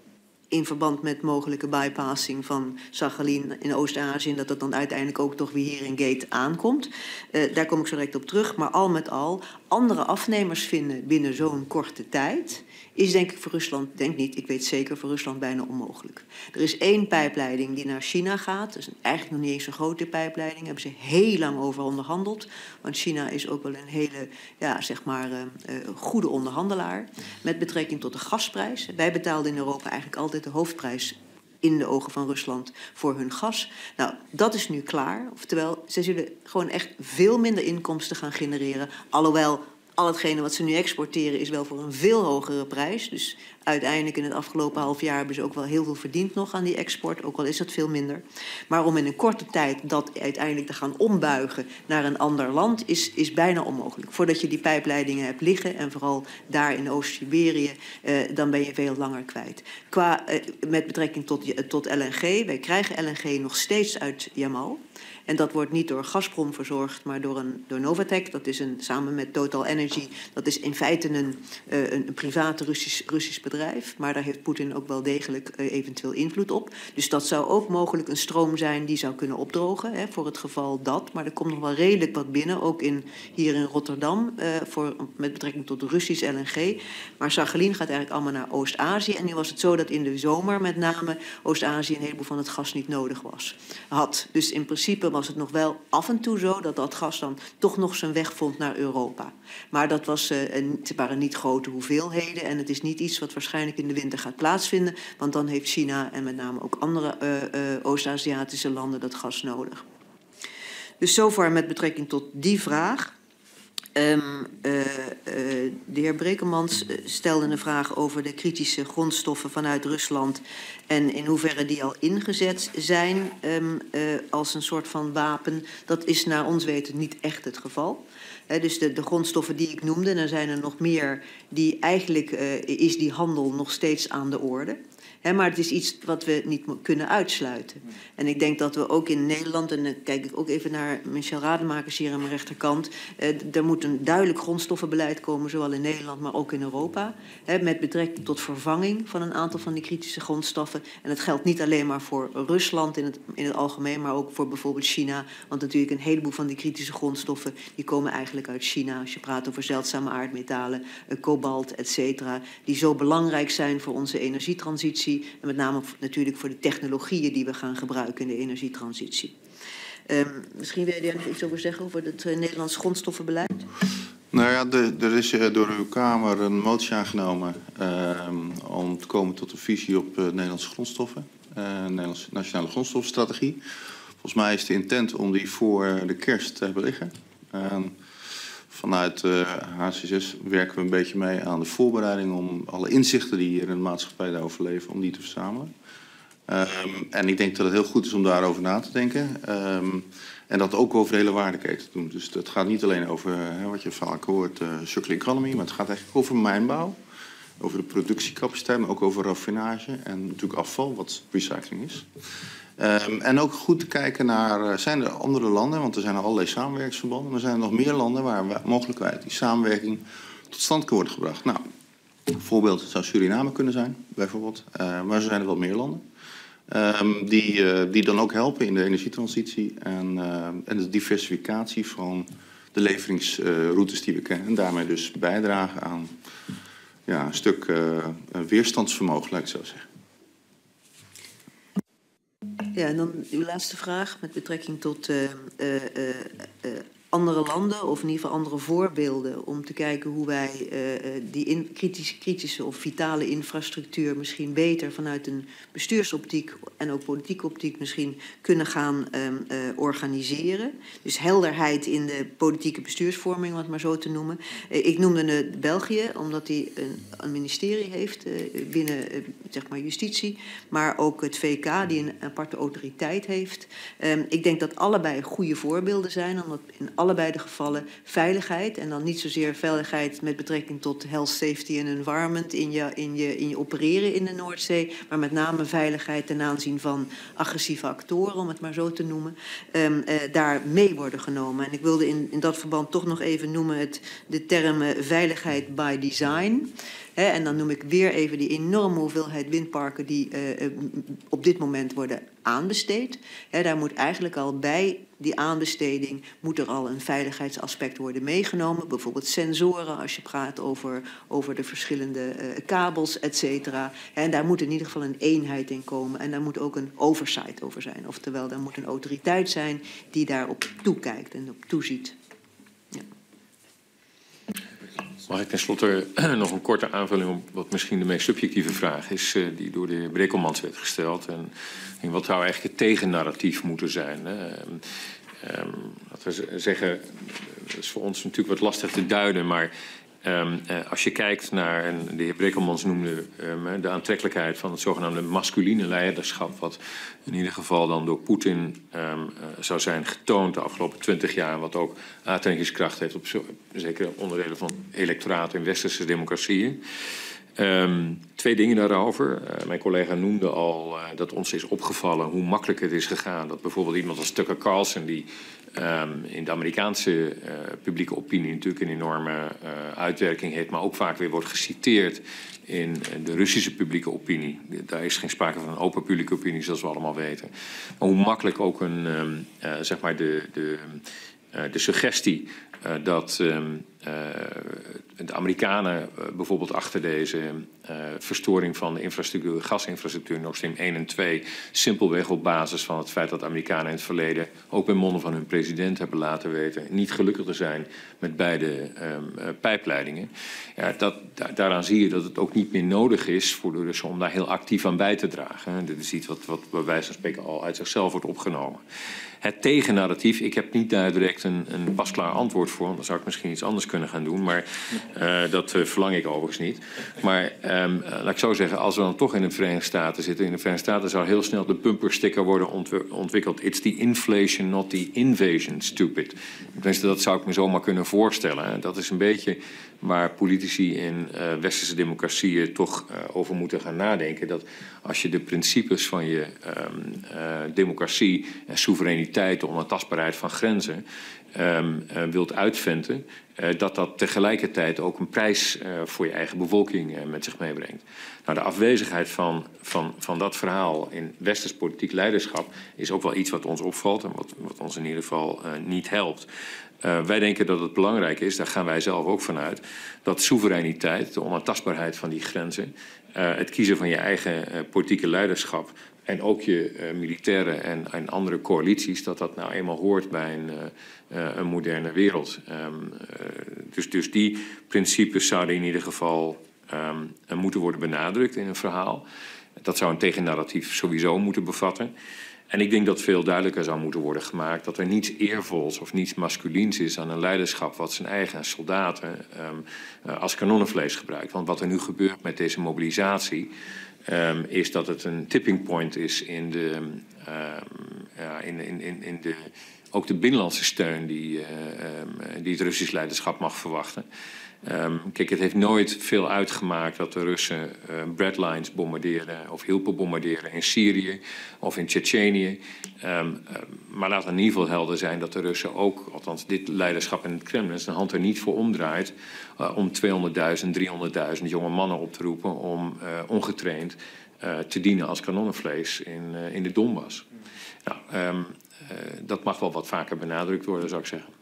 in verband met mogelijke bypassing van Sachalin in Oost-Azië... en dat dat dan uiteindelijk ook toch weer hier in Gate aankomt. Uh, daar kom ik zo direct op terug. Maar al met al, andere afnemers vinden binnen zo'n korte tijd is denk ik voor Rusland, denk niet, ik weet zeker voor Rusland bijna onmogelijk. Er is één pijpleiding die naar China gaat. Dat is eigenlijk nog niet eens een grote pijpleiding. Daar hebben ze heel lang over onderhandeld. Want China is ook wel een hele, ja, zeg maar, uh, uh, goede onderhandelaar. Met betrekking tot de gasprijs. Wij betaalden in Europa eigenlijk altijd de hoofdprijs in de ogen van Rusland voor hun gas. Nou, dat is nu klaar. Oftewel, ze zullen gewoon echt veel minder inkomsten gaan genereren. Alhoewel al hetgene wat ze nu exporteren is wel voor een veel hogere prijs. Dus uiteindelijk in het afgelopen half jaar hebben ze ook wel heel veel verdiend nog aan die export, ook al is het veel minder. Maar om in een korte tijd dat uiteindelijk te gaan ombuigen naar een ander land is, is bijna onmogelijk. Voordat je die pijpleidingen hebt liggen en vooral daar in Oost-Siberië, eh, dan ben je veel langer kwijt. Qua, eh, met betrekking tot, tot LNG, wij krijgen LNG nog steeds uit Jamal. En dat wordt niet door Gazprom verzorgd, maar door, een, door Novatek. Dat is een, samen met Total Energy. Dat is in feite een, uh, een, een privaat Russisch, Russisch bedrijf. Maar daar heeft Poetin ook wel degelijk uh, eventueel invloed op. Dus dat zou ook mogelijk een stroom zijn die zou kunnen opdrogen. Hè, voor het geval dat. Maar er komt nog wel redelijk wat binnen. Ook in, hier in Rotterdam. Uh, voor, met betrekking tot Russisch LNG. Maar Sachalin gaat eigenlijk allemaal naar Oost-Azië. En nu was het zo dat in de zomer met name Oost-Azië een heleboel van het gas niet nodig was. Had. Dus in principe was het nog wel af en toe zo dat dat gas dan toch nog zijn weg vond naar Europa. Maar dat was, uh, waren niet grote hoeveelheden en het is niet iets wat waarschijnlijk in de winter gaat plaatsvinden, want dan heeft China en met name ook andere uh, uh, Oost-Aziatische landen dat gas nodig. Dus zover met betrekking tot die vraag. Um, uh, uh, de heer Brekemans stelde een vraag over de kritische grondstoffen vanuit Rusland en in hoeverre die al ingezet zijn uh, als een soort van wapen. Dat is naar ons weten niet echt het geval. Dus de, de, grondstoffen die ik noemde, er zijn er nog meer, die eigenlijk is die handel nog steeds aan de orde. Maar het is iets wat we niet kunnen uitsluiten. En ik denk dat we ook in Nederland, en dan kijk ik ook even naar Michel Rademakers hier aan mijn rechterkant, eh, er moet een duidelijk grondstoffenbeleid komen, zowel in Nederland, maar ook in Europa. Met betrekking tot vervanging van een aantal van die kritische grondstoffen. En dat geldt niet alleen maar voor Rusland in het, in het algemeen, maar ook voor bijvoorbeeld China. Want natuurlijk een heleboel van die kritische grondstoffen, die komen eigenlijk uit China. Als je praat over zeldzame aardmetalen, uh, kobalt, et cetera, die zo belangrijk zijn voor onze energietransitie en met name natuurlijk voor de technologieën die we gaan gebruiken in de energietransitie. Um, misschien wil je er nog iets over zeggen over het uh, Nederlands grondstoffenbeleid? Nou ja, er is uh, door uw Kamer een motie aangenomen uh, om te komen tot een visie op uh, Nederlandse grondstoffen. Nederlandse Nationale Grondstoffenstrategie. Volgens mij is de intent om die voor de kerst te hebben liggen. Ehm, Vanuit HCS werken we een beetje mee aan de voorbereiding om alle inzichten die hier in de maatschappij daarover leven, om die te verzamelen. Um, en ik denk dat het heel goed is om daarover na te denken. Um, en dat ook over hele waardeketen te doen. Dus het gaat niet alleen over hè, wat je vaak hoort, uh, circular economy, maar het gaat eigenlijk over mijnbouw, over de productiecapaciteit, maar ook over raffinage en natuurlijk afval, wat recycling is. Um, en ook goed te kijken naar, uh, zijn er andere landen, want er zijn er allerlei samenwerkingsverbanden, maar zijn er nog meer landen waar mogelijk die samenwerking tot stand kan worden gebracht. Nou, een voorbeeld zou Suriname kunnen zijn, bijvoorbeeld, uh, maar er zijn er wel meer landen. Um, die, uh, die dan ook helpen in de energietransitie en, en de diversificatie van de leveringsroutes die we kennen. En daarmee dus bijdragen aan ja, een stuk uh, weerstandsvermogen, laat ik zo zeggen. Ja, en dan uw laatste vraag met betrekking tot uh, uh, uh, andere landen, of in ieder geval andere voorbeelden, om te kijken hoe wij uh, die in, kritische, kritische of vitale infrastructuur misschien beter vanuit een bestuursoptiek en ook politieke optiek misschien kunnen gaan um, uh, organiseren. Dus helderheid in de politieke bestuursvorming, het maar zo te noemen. Uh, ik noemde het België, omdat die een, een ministerie heeft binnen zeg maar justitie, maar ook het VK, die een aparte autoriteit heeft. Um, ik denk dat allebei goede voorbeelden zijn, omdat in allebei de gevallen veiligheid. En dan niet zozeer veiligheid met betrekking tot health, safety en environment in je, in je, in je opereren in de Noordzee. Maar met name veiligheid ten aanzien van agressieve actoren, om het maar zo te noemen. Um, uh, daar mee worden genomen. En ik wilde in, in dat verband toch nog even noemen het, de term uh, veiligheid by design. En dan noem ik weer even die enorme hoeveelheid windparken die uh, op dit moment worden aanbesteed. Daar moet eigenlijk al bij die aanbesteding moet er al een veiligheidsaspect worden meegenomen. Bijvoorbeeld sensoren als je praat over, over de verschillende uh, kabels, et cetera. En daar moet in ieder geval een eenheid in komen. En daar moet ook een oversight over zijn. Oftewel, daar moet een autoriteit zijn die daarop toekijkt en op toeziet. Ja. Mag ik tenslotte nog een korte aanvulling op wat misschien de meest subjectieve vraag is, uh, die door de heer Brekelmans werd gesteld. En, en, wat zou eigenlijk het tegennarratief moeten zijn? Hè? Um, laten we zeggen, is voor ons natuurlijk wat lastig te duiden, maar Um, uh, als je kijkt naar, en de heer Brekkelmans noemde um, de aantrekkelijkheid van het zogenaamde masculine leiderschap, wat in ieder geval dan door Poetin um, uh, zou zijn getoond de afgelopen twintig jaar, wat ook aantrekkingskracht heeft op zekere onderdelen van electoraat in westerse democratieën. Um, twee dingen daarover. Uh, mijn collega noemde al uh, dat ons is opgevallen hoe makkelijk het is gegaan. Dat bijvoorbeeld iemand als Tucker Carlson, die um, in de Amerikaanse uh, publieke opinie natuurlijk een enorme uitwerking heeft, maar ook vaak weer wordt geciteerd in de Russische publieke opinie. Daar is geen sprake van een open publieke opinie, zoals we allemaal weten. Maar hoe makkelijk ook een, um, zeg maar de, de, de suggestie dat de Amerikanen uh, bijvoorbeeld achter deze verstoring van de infrastructuur, gasinfrastructuur Nord Stream 1 en 2, simpelweg op basis van het feit dat de Amerikanen in het verleden, ook bij monden van hun president hebben laten weten, niet gelukkig te zijn met beide uh, pijpleidingen. Ja, dat, da daaraan zie je dat het ook niet meer nodig is voor de Russen om daar heel actief aan bij te dragen. Dit is iets wat, wat bij wijze van spreken al uit zichzelf wordt opgenomen. Het tegennarratief, ik heb niet daar direct een, een pasklaar antwoord voor, dan zou ik misschien iets anders kunnen gaan doen, maar uh, dat uh, verlang ik overigens niet. Maar um, uh, laat ik zo zeggen, als we dan toch in de Verenigde Staten zitten, in de Verenigde Staten zou heel snel de bumpersticker worden ontw ontwikkeld. It's the inflation, not the invasion, stupid. Tenminste, dat zou ik me zomaar kunnen voorstellen. Dat is een beetje waar politici in uh, westerse democratieën toch uh, over moeten gaan nadenken. Dat als je de principes van je um, uh, democratie en soevereiniteit, de onaantastbaarheid van grenzen um, wilt uitventen, dat dat tegelijkertijd ook een prijs voor je eigen bevolking met zich meebrengt. Nou, de afwezigheid van, van, van dat verhaal in westers politiek leiderschap is ook wel iets wat ons opvalt en wat, wat ons in ieder geval niet helpt. Uh, wij denken dat het belangrijk is, daar gaan wij zelf ook vanuit, dat soevereiniteit, de onaantastbaarheid van die grenzen, uh, het kiezen van je eigen uh, politieke leiderschap en ook je militaire en, en, andere coalities, dat dat nou eenmaal hoort bij een, een moderne wereld. Um, dus, dus die principes zouden in ieder geval um, moeten worden benadrukt in een verhaal. Dat zou een tegennarratief sowieso moeten bevatten. En ik denk dat veel duidelijker zou moeten worden gemaakt dat er niets eervols of niets masculiens is aan een leiderschap wat zijn eigen soldaten um, uh, als kanonnenvlees gebruikt. Want wat er nu gebeurt met deze mobilisatie um, is dat het een tipping point is in de, um, ja, in, in, in, in de ook de binnenlandse steun die, uh, die het Russisch leiderschap mag verwachten. Um, kijk, het heeft nooit veel uitgemaakt dat de Russen uh, breadlines bombarderen of hielpen bombarderen in Syrië of in Tsjetsjenië. Um, uh, maar laat in ieder geval helder zijn dat de Russen ook, althans dit leiderschap in het Kremlin, zijn hand er niet voor omdraait uh, om 200.000, 300.000 jonge mannen op te roepen om ongetraind te dienen als kanonnenvlees in, in de Donbass. Nou, um, dat mag wel wat vaker benadrukt worden, zou ik zeggen.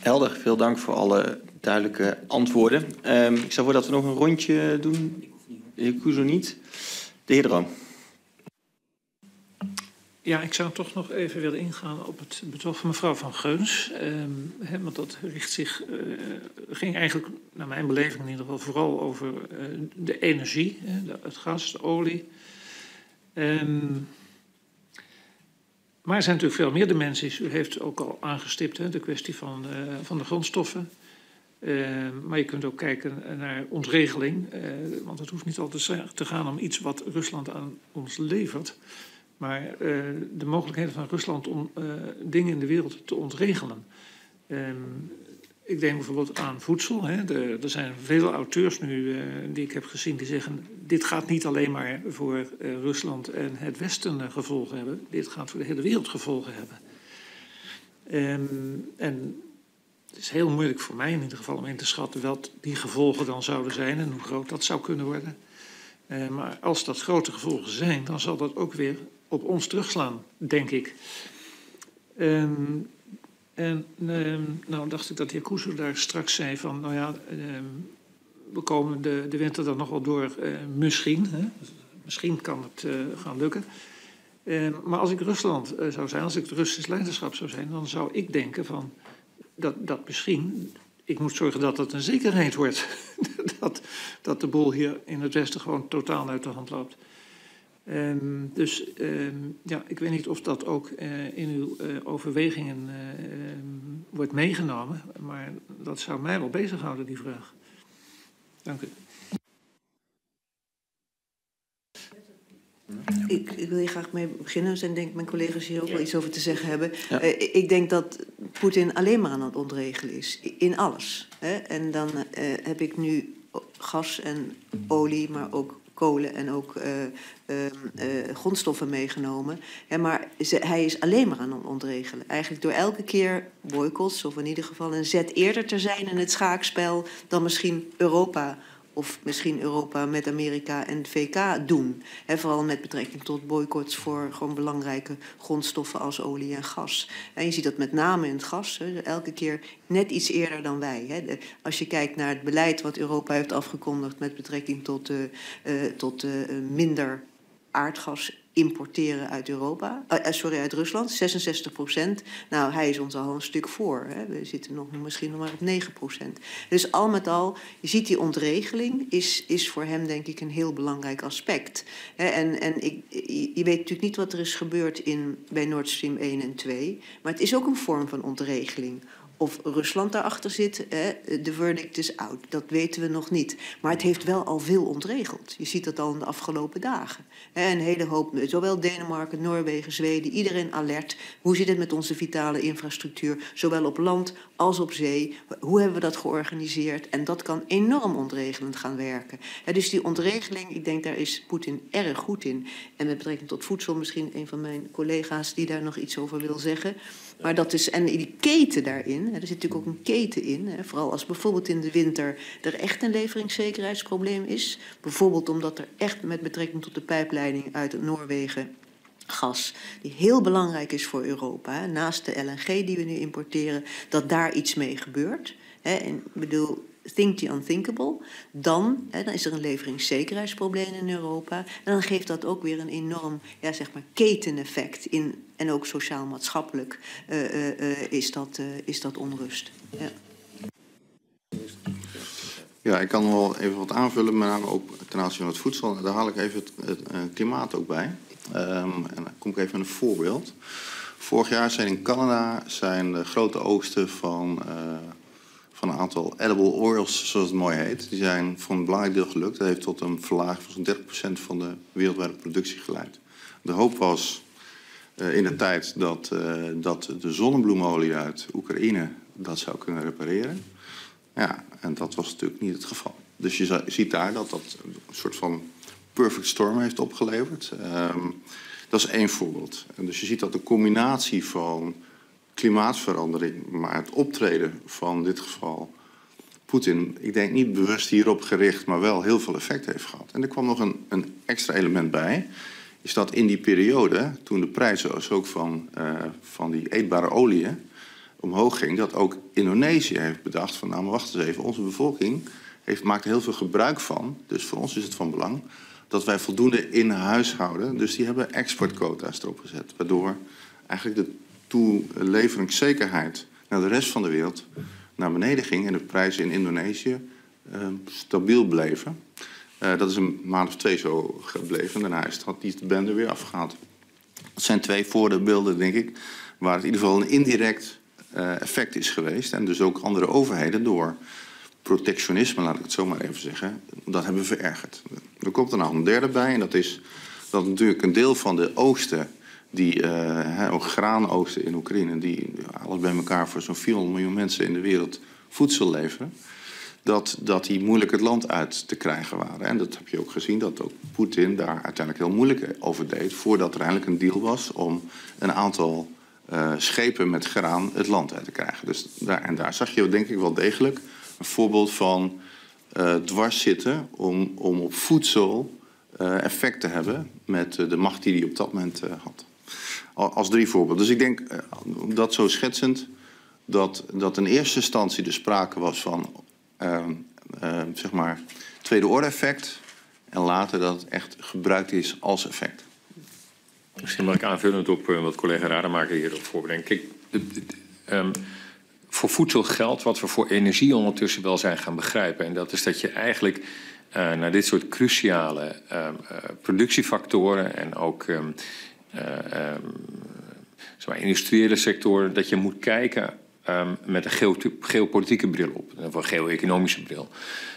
Helder, veel dank voor alle duidelijke antwoorden. Um, ik stel voor dat we nog een rondje doen. Heer Kuzo niet. De heer Droom. Ja, ik zou toch nog even willen ingaan op het betoog van mevrouw Van Geuns. Hè, want dat richt zich, uh, ging eigenlijk, naar mijn beleving in ieder geval, vooral over uh, de energie, het gas, de olie. Um, maar er zijn natuurlijk veel meer dimensies. U heeft ook al aangestipt hè, de kwestie van, uh, van de grondstoffen. Uh, maar je kunt ook kijken naar ontregeling. Uh, want het hoeft niet altijd te gaan om iets wat Rusland aan ons levert. Maar de mogelijkheden van Rusland om dingen in de wereld te ontregelen. Ik denk bijvoorbeeld aan voedsel. Hè. Er zijn veel auteurs nu uh, die ik heb gezien die zeggen... dit gaat niet alleen maar voor uh, Rusland en het Westen uh, gevolgen hebben. Dit gaat voor de hele wereld gevolgen hebben. Um, en het is heel moeilijk voor mij in ieder geval om in te schatten... wat die gevolgen dan zouden zijn en hoe groot dat zou kunnen worden. maar als dat grote gevolgen zijn, dan zal dat ook weer op ons terugslaan, denk ik. Um, en uh, nou dacht ik dat de heer Koeser daar straks zei van, nou ja, uh, we komen de, de winter dan nog wel door, uh, misschien. Hè? Misschien kan het uh, gaan lukken. Ehm, maar als ik Rusland uh, zou zijn, als ik het Russisch leiderschap zou zijn, dan zou ik denken van, dat, dat misschien, ik moet zorgen dat dat een zekerheid wordt. dat, dat de boel hier in het Westen gewoon totaal uit de hand loopt. Um, dus um, ja, ik weet niet of dat ook uh, in uw uh, overwegingen uh, wordt meegenomen, maar dat zou mij wel bezighouden, die vraag. Dank u. Ik, ik, wil hier graag mee beginnen. En denk mijn collega's hier ook wel iets over te zeggen hebben. Ja. Uh, ik denk dat Poetin alleen maar aan het ontregelen is. In alles. Hè? En dan uh, heb ik nu gas en olie, maar ook kolen en ook uh, uh, grondstoffen meegenomen. Maar hij is alleen maar aan het ontregelen. Eigenlijk door elke keer boycotts, of in ieder geval een zet eerder te zijn in het schaakspel dan misschien Europa of misschien Europa met Amerika en VK doen. Vooral met betrekking tot boycotts voor gewoon belangrijke grondstoffen als olie en gas. En je ziet dat met name in het gas, elke keer net iets eerder dan wij. Als je kijkt naar het beleid wat Europa heeft afgekondigd met betrekking tot, uh, tot uh, minder aardgas importeren uit Europa, uh, sorry, uit Rusland, 66 procent. Nou, hij is ons al een stuk voor. Hè. We zitten nog misschien nog maar op 9 procent. Dus al met al, je ziet die ontregeling is, is voor hem denk ik een heel belangrijk aspect. Hè. En, en ik, je weet natuurlijk niet wat er is gebeurd in, bij Nord Stream 1 en 2, maar het is ook een vorm van ontregeling of Rusland daarachter zit, de verdict is out. Dat weten we nog niet. Maar het heeft wel al veel ontregeld. Je ziet dat al in de afgelopen dagen. Een hele hoop, zowel Denemarken, Noorwegen, Zweden, iedereen alert. Hoe zit het met onze vitale infrastructuur, zowel op land als op zee? Hoe hebben we dat georganiseerd? En dat kan enorm ontregelend gaan werken. Dus die ontregeling, ik denk daar is Poetin erg goed in. En met betrekking tot voedsel, misschien een van mijn collega's die daar nog iets over wil zeggen. Maar dat is, en die keten daarin, er zit natuurlijk ook een keten in. Vooral als bijvoorbeeld in de winter er echt een leveringszekerheidsprobleem is. Bijvoorbeeld omdat er echt met betrekking tot de pijpleiding uit Noorwegen gas, die heel belangrijk is voor Europa, naast de LNG die we nu importeren, dat daar iets mee gebeurt. En ik bedoel, think the unthinkable, dan, hè, dan is er een leveringszekerheidsprobleem in Europa. En dan geeft dat ook weer een enorm ja, zeg maar keteneffect in, en ook sociaal-maatschappelijk uh, uh, is, dat, is dat onrust. Ja. Ja, ik kan wel even wat aanvullen, met name ook ten aanzien van het voedsel. Daar haal ik even het, klimaat ook bij. Um, en dan kom ik even met een voorbeeld. Vorig jaar zijn in Canada zijn de grote oogsten van van een aantal edible oils, zoals het mooi heet. Die zijn voor een belangrijk deel gelukt. Dat heeft tot een verlaging van zo'n 30% van de wereldwijde productie geleid. De hoop was uh, in de tijd dat, uh, dat de zonnebloemolie uit Oekraïne dat zou kunnen repareren. Ja, en dat was natuurlijk niet het geval. Dus je ziet daar dat dat een soort van perfect storm heeft opgeleverd. Um, dat is één voorbeeld. En dus je ziet dat de combinatie van klimaatverandering, maar het optreden van dit geval Poetin, ik denk niet bewust hierop gericht, maar wel heel veel effect heeft gehad. En er kwam nog een, een extra element bij, is dat in die periode, toen de prijs dus ook van, uh, van die eetbare oliën omhoog ging, dat ook Indonesië heeft bedacht van nou maar wacht eens even, onze bevolking heeft, maakt heel veel gebruik van, dus voor ons is het van belang dat wij voldoende in huis houden. Dus die hebben exportquota's erop gezet, waardoor eigenlijk de toeleveringszekerheid naar de rest van de wereld naar beneden ging en de prijzen in Indonesië uh, stabiel bleven. Uh, dat is een maand of twee zo gebleven. Daarna is het, die de bende weer afgehaald. Dat zijn twee voorbeelden, denk ik, waar het in ieder geval een indirect uh, effect is geweest. En dus ook andere overheden door protectionisme, laat ik het zo maar even zeggen, dat hebben verergerd. Er komt er nog een derde bij en dat is dat natuurlijk een deel van de oosten die uh, ook graanoogsten in Oekraïne, die alles bij elkaar voor zo'n 400 miljoen mensen in de wereld voedsel leveren, dat, dat die moeilijk het land uit te krijgen waren. En dat heb je ook gezien, dat ook Poetin daar uiteindelijk heel moeilijk over deed, voordat er eindelijk een deal was om een aantal uh, schepen met graan het land uit te krijgen. Dus daar, en daar zag je denk ik wel degelijk een voorbeeld van uh, dwars zitten om, om op voedsel effect te hebben met de macht die hij op dat moment had als drie voorbeelden. Dus ik denk, eh, dat zo schetsend, dat, dat in eerste instantie de sprake was van, uh, uh, zeg maar, tweede orde effect. En later dat het echt gebruikt is als effect. Misschien mag ik aanvullend op uh, wat collega Rademaker hierop voorbrengt. Kijk, um, voor voedsel geldt wat we voor energie ondertussen wel zijn gaan begrijpen. En dat is dat je eigenlijk uh, naar dit soort cruciale productiefactoren en ook maar, industriële sectoren, dat je moet kijken um, met een geopolitieke bril op, of een geo-economische bril.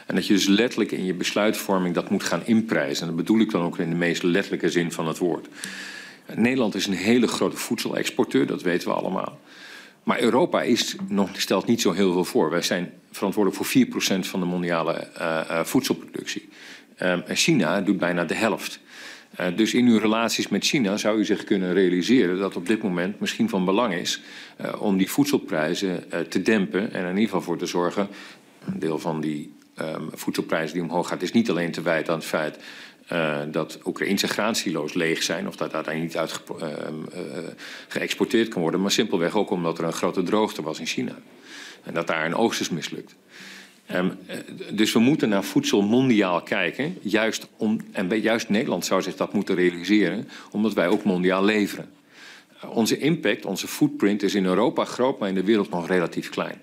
En dat je dus letterlijk in je besluitvorming dat moet gaan inprijzen. En dat bedoel ik dan ook in de meest letterlijke zin van het woord. Nederland is een hele grote voedselexporteur, dat weten we allemaal. Maar Europa is nog, stelt niet zo heel veel voor. Wij zijn verantwoordelijk voor 4% van de mondiale uh, uh, voedselproductie. Um, en China doet bijna de helft. Uh, dus in uw relaties met China zou u zich kunnen realiseren dat op dit moment misschien van belang is uh, om die voedselprijzen uh, te dempen en er in ieder geval voor te zorgen. Een deel van die um, voedselprijzen die omhoog gaat is niet alleen te wijten aan het feit dat Oekraïnse graansilo's leeg zijn of dat daar niet uit uh, geëxporteerd kan worden, maar simpelweg ook omdat er een grote droogte was in China en dat daar een oogst is mislukt. Um, dus we moeten naar voedsel mondiaal kijken, juist om, en juist Nederland zou zich dat moeten realiseren, omdat wij ook mondiaal leveren. Onze impact, onze footprint is in Europa groot, maar in de wereld nog relatief klein.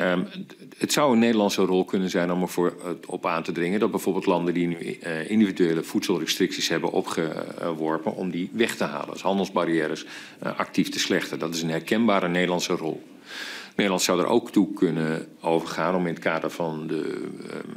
Um, het zou een Nederlandse rol kunnen zijn om ervoor uh, op aan te dringen dat bijvoorbeeld landen die nu uh, individuele voedselrestricties hebben opgeworpen, om die weg te halen. Dus handelsbarrières actief te slechten. Dat is een herkenbare Nederlandse rol. Nederland zou er ook toe kunnen overgaan om in het kader van de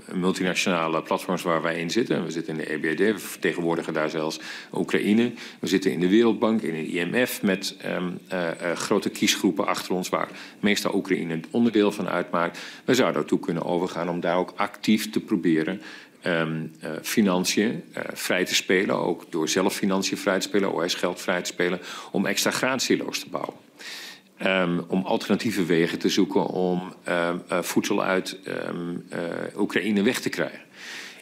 uh, multinationale platforms waar wij in zitten. We zitten in de EBRD, we vertegenwoordigen daar zelfs Oekraïne. We zitten in de Wereldbank, in het IMF met um, uh, uh, grote kiesgroepen achter ons waar meestal Oekraïne een onderdeel van uitmaakt. We zouden ertoe kunnen overgaan om daar ook actief te proberen um, financiën vrij te spelen, ook door zelf financiën vrij te spelen, OS-geld vrij te spelen, om extra graansilo's te bouwen. Um, om alternatieve wegen te zoeken om um, voedsel uit um, Oekraïne weg te krijgen.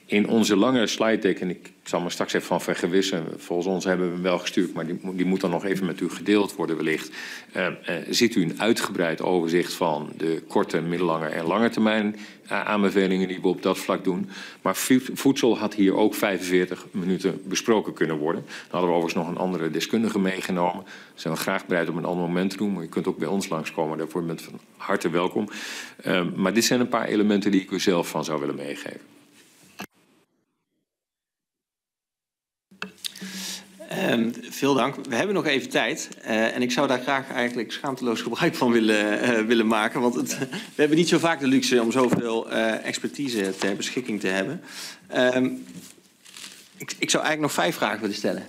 In onze lange slide deck, en ik zal me straks even van vergewissen, volgens ons hebben we hem wel gestuurd, maar die, die moet dan nog even met u gedeeld worden wellicht. Uh, uh, ziet u een uitgebreid overzicht van de korte, middellange en lange termijn uh, aanbevelingen die we op dat vlak doen. Maar voedsel had hier ook 45 minuten besproken kunnen worden. Dan hadden we overigens nog een andere deskundige meegenomen. Dat zijn we graag bereid om een ander moment te doen, maar je kunt ook bij ons langskomen. Daarvoor bent van harte welkom. Maar dit zijn een paar elementen die ik u zelf van zou willen meegeven. Um, veel dank. We hebben nog even tijd. Uh, en ik zou daar graag eigenlijk schaamteloos gebruik van willen, uh, willen maken. Want het, we hebben niet zo vaak de luxe om zoveel uh, expertise ter beschikking te hebben. Um, ik, ik, zou eigenlijk nog vijf vragen willen stellen,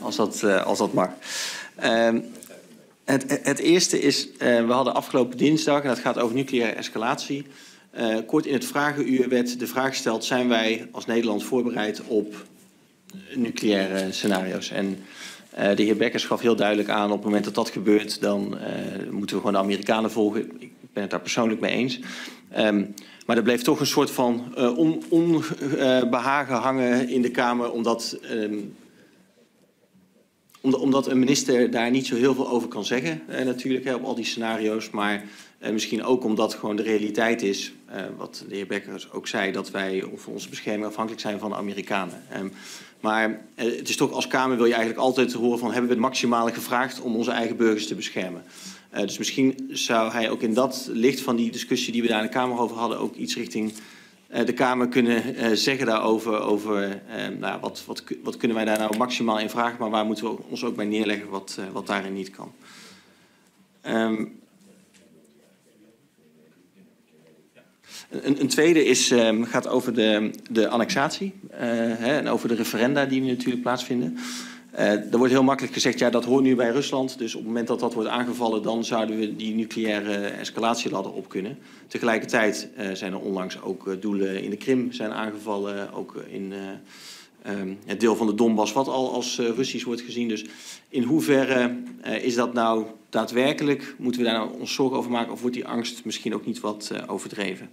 als, dat, als dat mag. Um, het, het, eerste is, we hadden afgelopen dinsdag, en dat gaat over nucleaire escalatie. kort in het vragenuur werd de vraag gesteld, zijn wij als Nederland voorbereid op nucleaire scenario's. En uh, de heer Bekkers gaf heel duidelijk aan... op het moment dat dat gebeurt... dan uh, moeten we gewoon de Amerikanen volgen. Ik ben het daar persoonlijk mee eens. Um, maar er bleef toch een soort van uh, onbehagen on, hangen in de Kamer... omdat, um, omdat een minister daar niet zo heel veel over kan zeggen... natuurlijk, hè, op al die scenario's. Maar misschien ook omdat gewoon de realiteit is... wat de heer Bekkers ook zei... dat wij voor onze bescherming afhankelijk zijn van de Amerikanen. Maar eh, het is toch als Kamer wil je eigenlijk altijd horen van hebben we het maximale gevraagd om onze eigen burgers te beschermen. Uh, dus misschien zou hij ook in dat licht van die discussie die we daar in de Kamer over hadden ook iets richting uh, de Kamer kunnen zeggen daarover. Over, nou, wat, wat, wat, kunnen wij daar nou maximaal in vragen, maar waar moeten we ons ook bij neerleggen wat, wat daarin niet kan. Um, Een, een tweede is, um, gaat over de, de annexatie uh, hè, en over de referenda die natuurlijk plaatsvinden. Uh, er wordt heel makkelijk gezegd, ja, dat hoort nu bij Rusland. Dus op het moment dat dat wordt aangevallen, dan zouden we die nucleaire escalatieladder op kunnen. Tegelijkertijd uh, zijn er onlangs ook doelen in de Krim zijn aangevallen, ook in um, het deel van de Donbass, wat al als Russisch wordt gezien. Dus in hoeverre is dat nou daadwerkelijk? Moeten we daar nou ons zorgen over maken of wordt die angst misschien ook niet wat overdreven?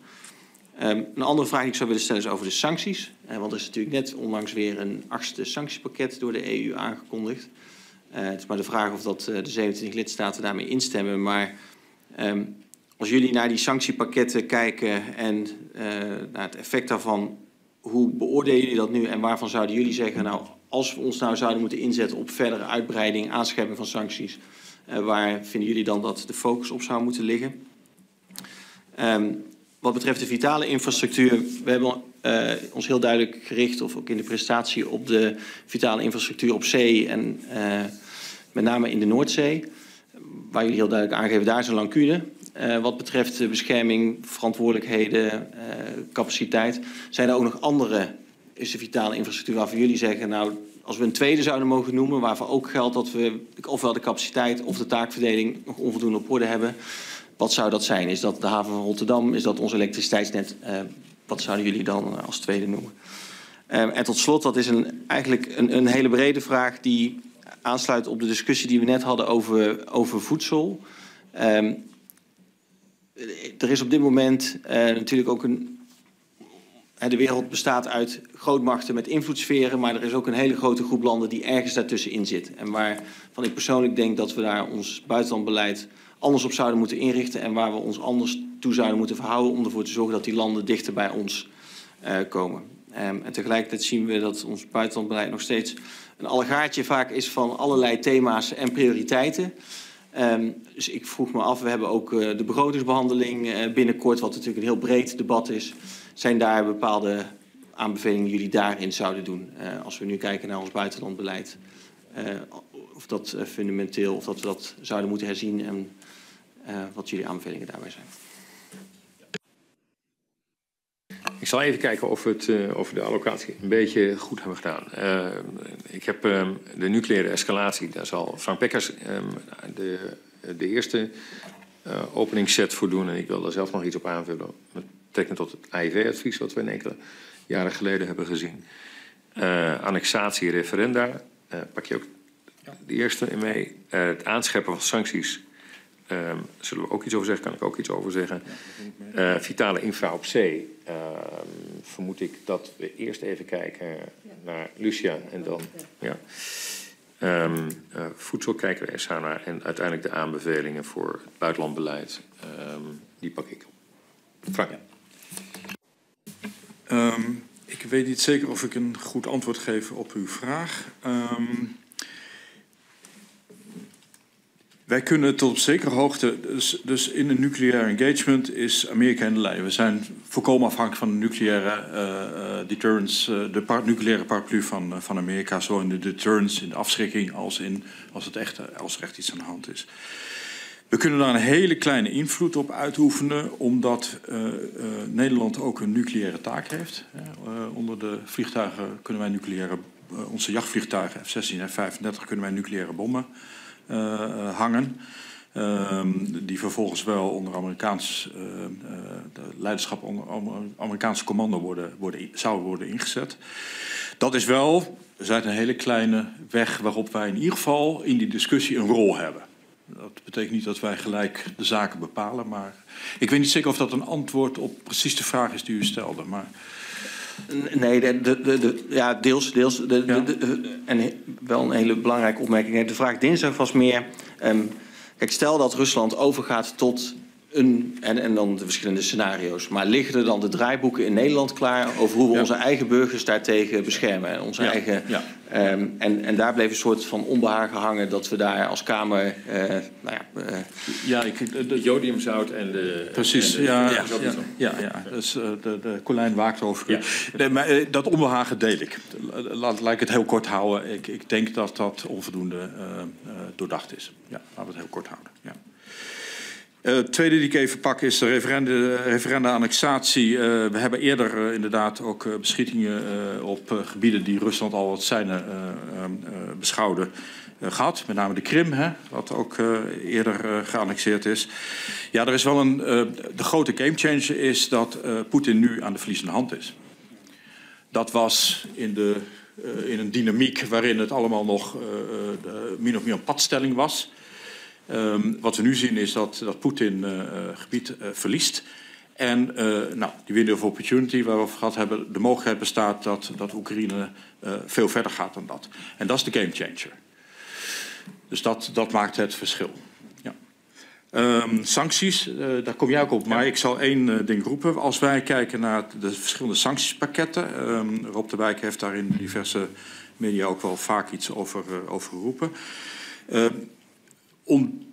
Um, een andere vraag die ik zou willen stellen is over de sancties. Uh, want er is natuurlijk net onlangs weer een achtste sanctiepakket door de EU aangekondigd. Uh, het is maar de vraag of dat, uh, de 27 lidstaten daarmee instemmen. Maar um, als jullie naar die sanctiepakketten kijken en naar het effect daarvan, hoe beoordelen jullie dat nu en waarvan zouden jullie zeggen, nou, als we ons nou zouden moeten inzetten op verdere uitbreiding, aanscherping van sancties, waar vinden jullie dan dat de focus op zou moeten liggen? Um, wat betreft de vitale infrastructuur, we hebben uh, ons heel duidelijk gericht, of ook in de presentatie, op de vitale infrastructuur op zee en uh, met name in de Noordzee. Waar jullie heel duidelijk aangeven, daar is een lacune. Uh, wat betreft de bescherming, verantwoordelijkheden, capaciteit. Zijn er ook nog andere, is de vitale infrastructuur waarvan jullie zeggen, nou, als we een tweede zouden mogen noemen, waarvan ook geldt dat we ofwel de capaciteit of de taakverdeling nog onvoldoende op orde hebben. Wat zou dat zijn? Is dat de haven van Rotterdam? Is dat ons elektriciteitsnet? Uh, wat zouden jullie dan als tweede noemen? Um, en tot slot, dat is een, eigenlijk een, een, hele brede vraag die aansluit op de discussie die we net hadden over, over voedsel. Um, er is op dit moment uh, natuurlijk ook een. De wereld bestaat uit grootmachten met invloedssferen, maar er is ook een hele grote groep landen die ergens daartussenin zit. En waarvan ik persoonlijk denk dat we daar ons buitenlandbeleid anders op zouden moeten inrichten en waar we ons anders toe zouden moeten verhouden om ervoor te zorgen dat die landen dichter bij ons uh, komen. Um, en tegelijkertijd zien we dat ons buitenlandbeleid nog steeds een allegaartje vaak is van allerlei thema's en prioriteiten. Um, dus ik vroeg me af, we hebben ook uh, de begrotingsbehandeling uh, binnenkort, wat natuurlijk een heel breed debat is. Zijn daar bepaalde aanbevelingen jullie daarin zouden doen? Als we nu kijken naar ons buitenlandbeleid. of dat fundamenteel, of dat we dat zouden moeten herzien en wat jullie aanbevelingen daarbij zijn. Ik zal even kijken of we, het, uh, of de allocatie een beetje goed hebben gedaan. Uh, ik heb uh, de nucleaire escalatie, daar zal Frank Bekkers ehm, de, de eerste eh, openingsset voor doen. En ik wil daar zelf nog iets op aanvullen. Met betrekking tot het AIV-advies wat we een enkele jaren geleden hebben gezien. annexatie referenda, pak je ook de eerste in mee. het aanscheppen van sancties Um, zullen we ook iets over zeggen? Kan ik ook iets over zeggen? Uh, vitale infra op zee. Uh, vermoed ik dat we eerst even kijken naar Lucia en dan. Ja. Um, voedsel kijken we eerst naar en uiteindelijk de aanbevelingen voor het buitenlandbeleid. Die pak ik. Frank. Um, ik weet niet zeker of ik een goed antwoord geef op uw vraag. Um, wij kunnen tot op zekere hoogte, dus, dus in een nucleair engagement is Amerika in de lijn. We zijn volkomen afhankelijk van de nucleaire uh, deterrence, uh, de nucleaire paraplu van, van Amerika, zowel in de deterrence, in de afschrikking, als, in, als, het echt, als er echt iets aan de hand is. We kunnen daar een hele kleine invloed op uitoefenen, omdat Nederland ook een nucleaire taak heeft. onder de vliegtuigen kunnen wij nucleaire, onze jachtvliegtuigen F-16 en F-35 kunnen wij nucleaire bommen hangen. Uh, die vervolgens wel onder Amerikaans uh, leiderschap, onder Amerikaanse commando worden, worden, zouden worden ingezet. Dat is wel zijn een hele kleine weg waarop wij in ieder geval in die discussie een rol hebben. Dat betekent niet dat wij gelijk de zaken bepalen, maar ik weet niet zeker of dat een antwoord op precies de vraag is die u stelde. Maar Nee, de, de, de, ja, deels. deels ja. en wel een hele belangrijke opmerking. De vraag dinsdag was meer... Um, kijk, stel dat Rusland overgaat tot een, en, en dan de verschillende scenario's. Maar liggen er dan de draaiboeken in Nederland klaar over hoe we ja. onze eigen burgers daartegen beschermen? En, onze ja. eigen, ja. Um, en, en daar bleef een soort van onbehagen hangen dat we daar als Kamer. Uh, nou ja, uh, ja ik, de, jodiumzout en de. Precies, en de, ja, ja, ja, ja, Dus uh, de, de Colijn waakt over. Ja. Nee, maar uh, dat onbehagen deel ik. Laat, laat ik het heel kort houden. Ik, ik denk dat dat onvoldoende uh, doordacht is. Ja, laten we het heel kort houden. Ja. Uh, het tweede die ik even pak is de referenda-annexatie. Uh, we hebben eerder uh, inderdaad ook beschietingen op gebieden die Rusland al wat zijn beschouwde gehad. Met name de Krim, hè, wat ook eerder geannexeerd is. Ja, er is wel een. de grote gamechanger is dat Poetin nu aan de verliezende hand is. Dat was in, de, in een dynamiek waarin het allemaal nog min of meer een padstelling was. Um, wat we nu zien is dat, dat Poetin uh, gebied uh, verliest. En nou, die window of opportunity waar we over gehad hebben, de mogelijkheid bestaat dat, dat Oekraïne veel verder gaat dan dat. En dat is de game changer. Dus dat, dat maakt het verschil. Ja. Um, sancties, daar kom jij ook op, maar ik zal één ding roepen. Als wij kijken naar de verschillende sanctiespakketten, um, Rob de Wijk heeft daar in diverse media ook wel vaak iets over, over geroepen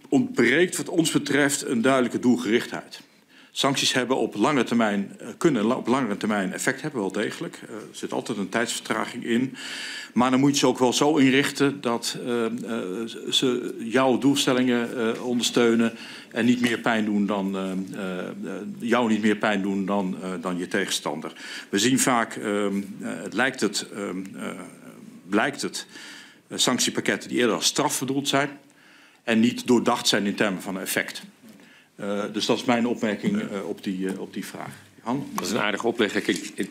ontbreekt wat ons betreft een duidelijke doelgerichtheid. Sancties hebben op lange termijn, kunnen op langere termijn effect hebben, wel degelijk. er zit altijd een tijdsvertraging in. Maar dan moet je ze ook wel zo inrichten dat uh, ze jouw doelstellingen ondersteunen en niet meer pijn doen dan jou niet meer pijn doen dan, dan je tegenstander. We zien vaak, ehm, het lijkt het, ehm, blijkt het, sanctiepakketten die eerder als straf bedoeld zijn en niet doordacht zijn in termen van effect. dus dat is mijn opmerking op, die, op die vraag. Han? Dat is een aardige opleg. Ik,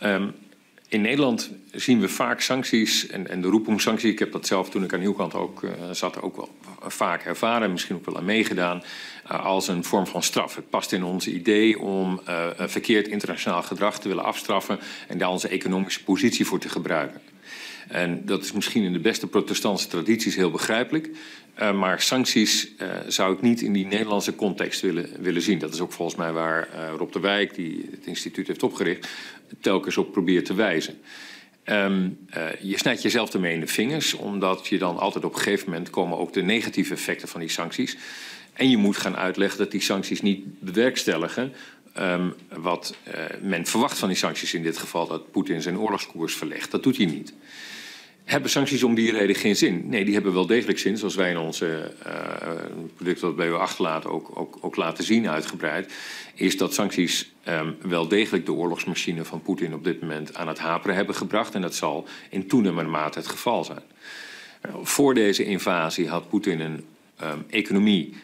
um, in Nederland zien we vaak sancties en, en de roep om sancties. Ik heb dat zelf toen ik aan Nieuwkant ook zat ook wel vaak ervaren, misschien ook wel aan meegedaan, als een vorm van straf. Het past in ons idee om verkeerd internationaal gedrag te willen afstraffen en daar onze economische positie voor te gebruiken. En dat is misschien in de beste protestantse tradities heel begrijpelijk. Uh, maar sancties uh, zou ik niet in die Nederlandse context willen, willen zien. Dat is ook volgens mij waar uh, Rob de Wijk, die het instituut heeft opgericht, telkens op probeert te wijzen. Um, je snijdt jezelf ermee in de vingers, omdat je dan altijd op een gegeven moment komen ook de negatieve effecten van die sancties. En je moet gaan uitleggen dat die sancties niet bewerkstelligen um, wat men verwacht van die sancties. In dit geval dat Poetin zijn oorlogskoers verlegt. Dat doet hij niet. Hebben sancties om die reden geen zin? Nee, die hebben wel degelijk zin, zoals wij in onze uh, product dat bij u achterlaten ook, ook, ook, laten zien uitgebreid. Is dat sancties um, wel degelijk de oorlogsmachine van Poetin op dit moment aan het haperen hebben gebracht. En dat zal in toenemende mate het geval zijn. Voor deze invasie had Poetin een um, economie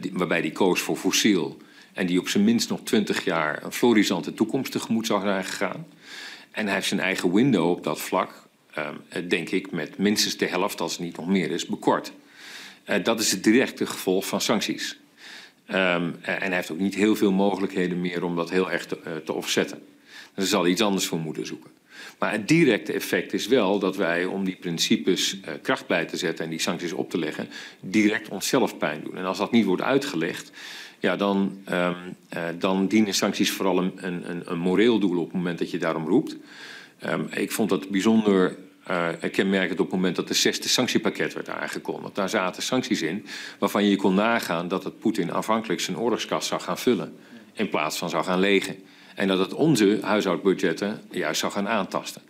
die, waarbij hij koos voor fossiel. En die op zijn minst nog twintig jaar een florisante toekomst tegemoet zou zijn gegaan. En hij heeft zijn eigen window op dat vlak denk ik, met minstens de helft, als het niet nog meer is, bekort. Uh, dat is het directe gevolg van sancties. Um, en hij heeft ook niet heel veel mogelijkheden meer om dat heel erg te, te offsetten. Daar zal iets anders voor moeten zoeken. Maar het directe effect is wel dat wij, om die principes kracht bij te zetten en die sancties op te leggen, direct onszelf pijn doen. En als dat niet wordt uitgelegd, ja, dan, uh, dan dienen sancties vooral een, een, een moreel doel op het moment dat je daarom roept. Um, ik vond dat bijzonder uh, kenmerkend op het moment dat de zesde sanctiepakket werd aangekondigd. Daar zaten sancties in waarvan je kon nagaan dat het Poetin afhankelijk zijn oorlogskast zou gaan vullen. In plaats van zou gaan legen. En dat het onze huishoudbudgetten juist zou gaan aantasten.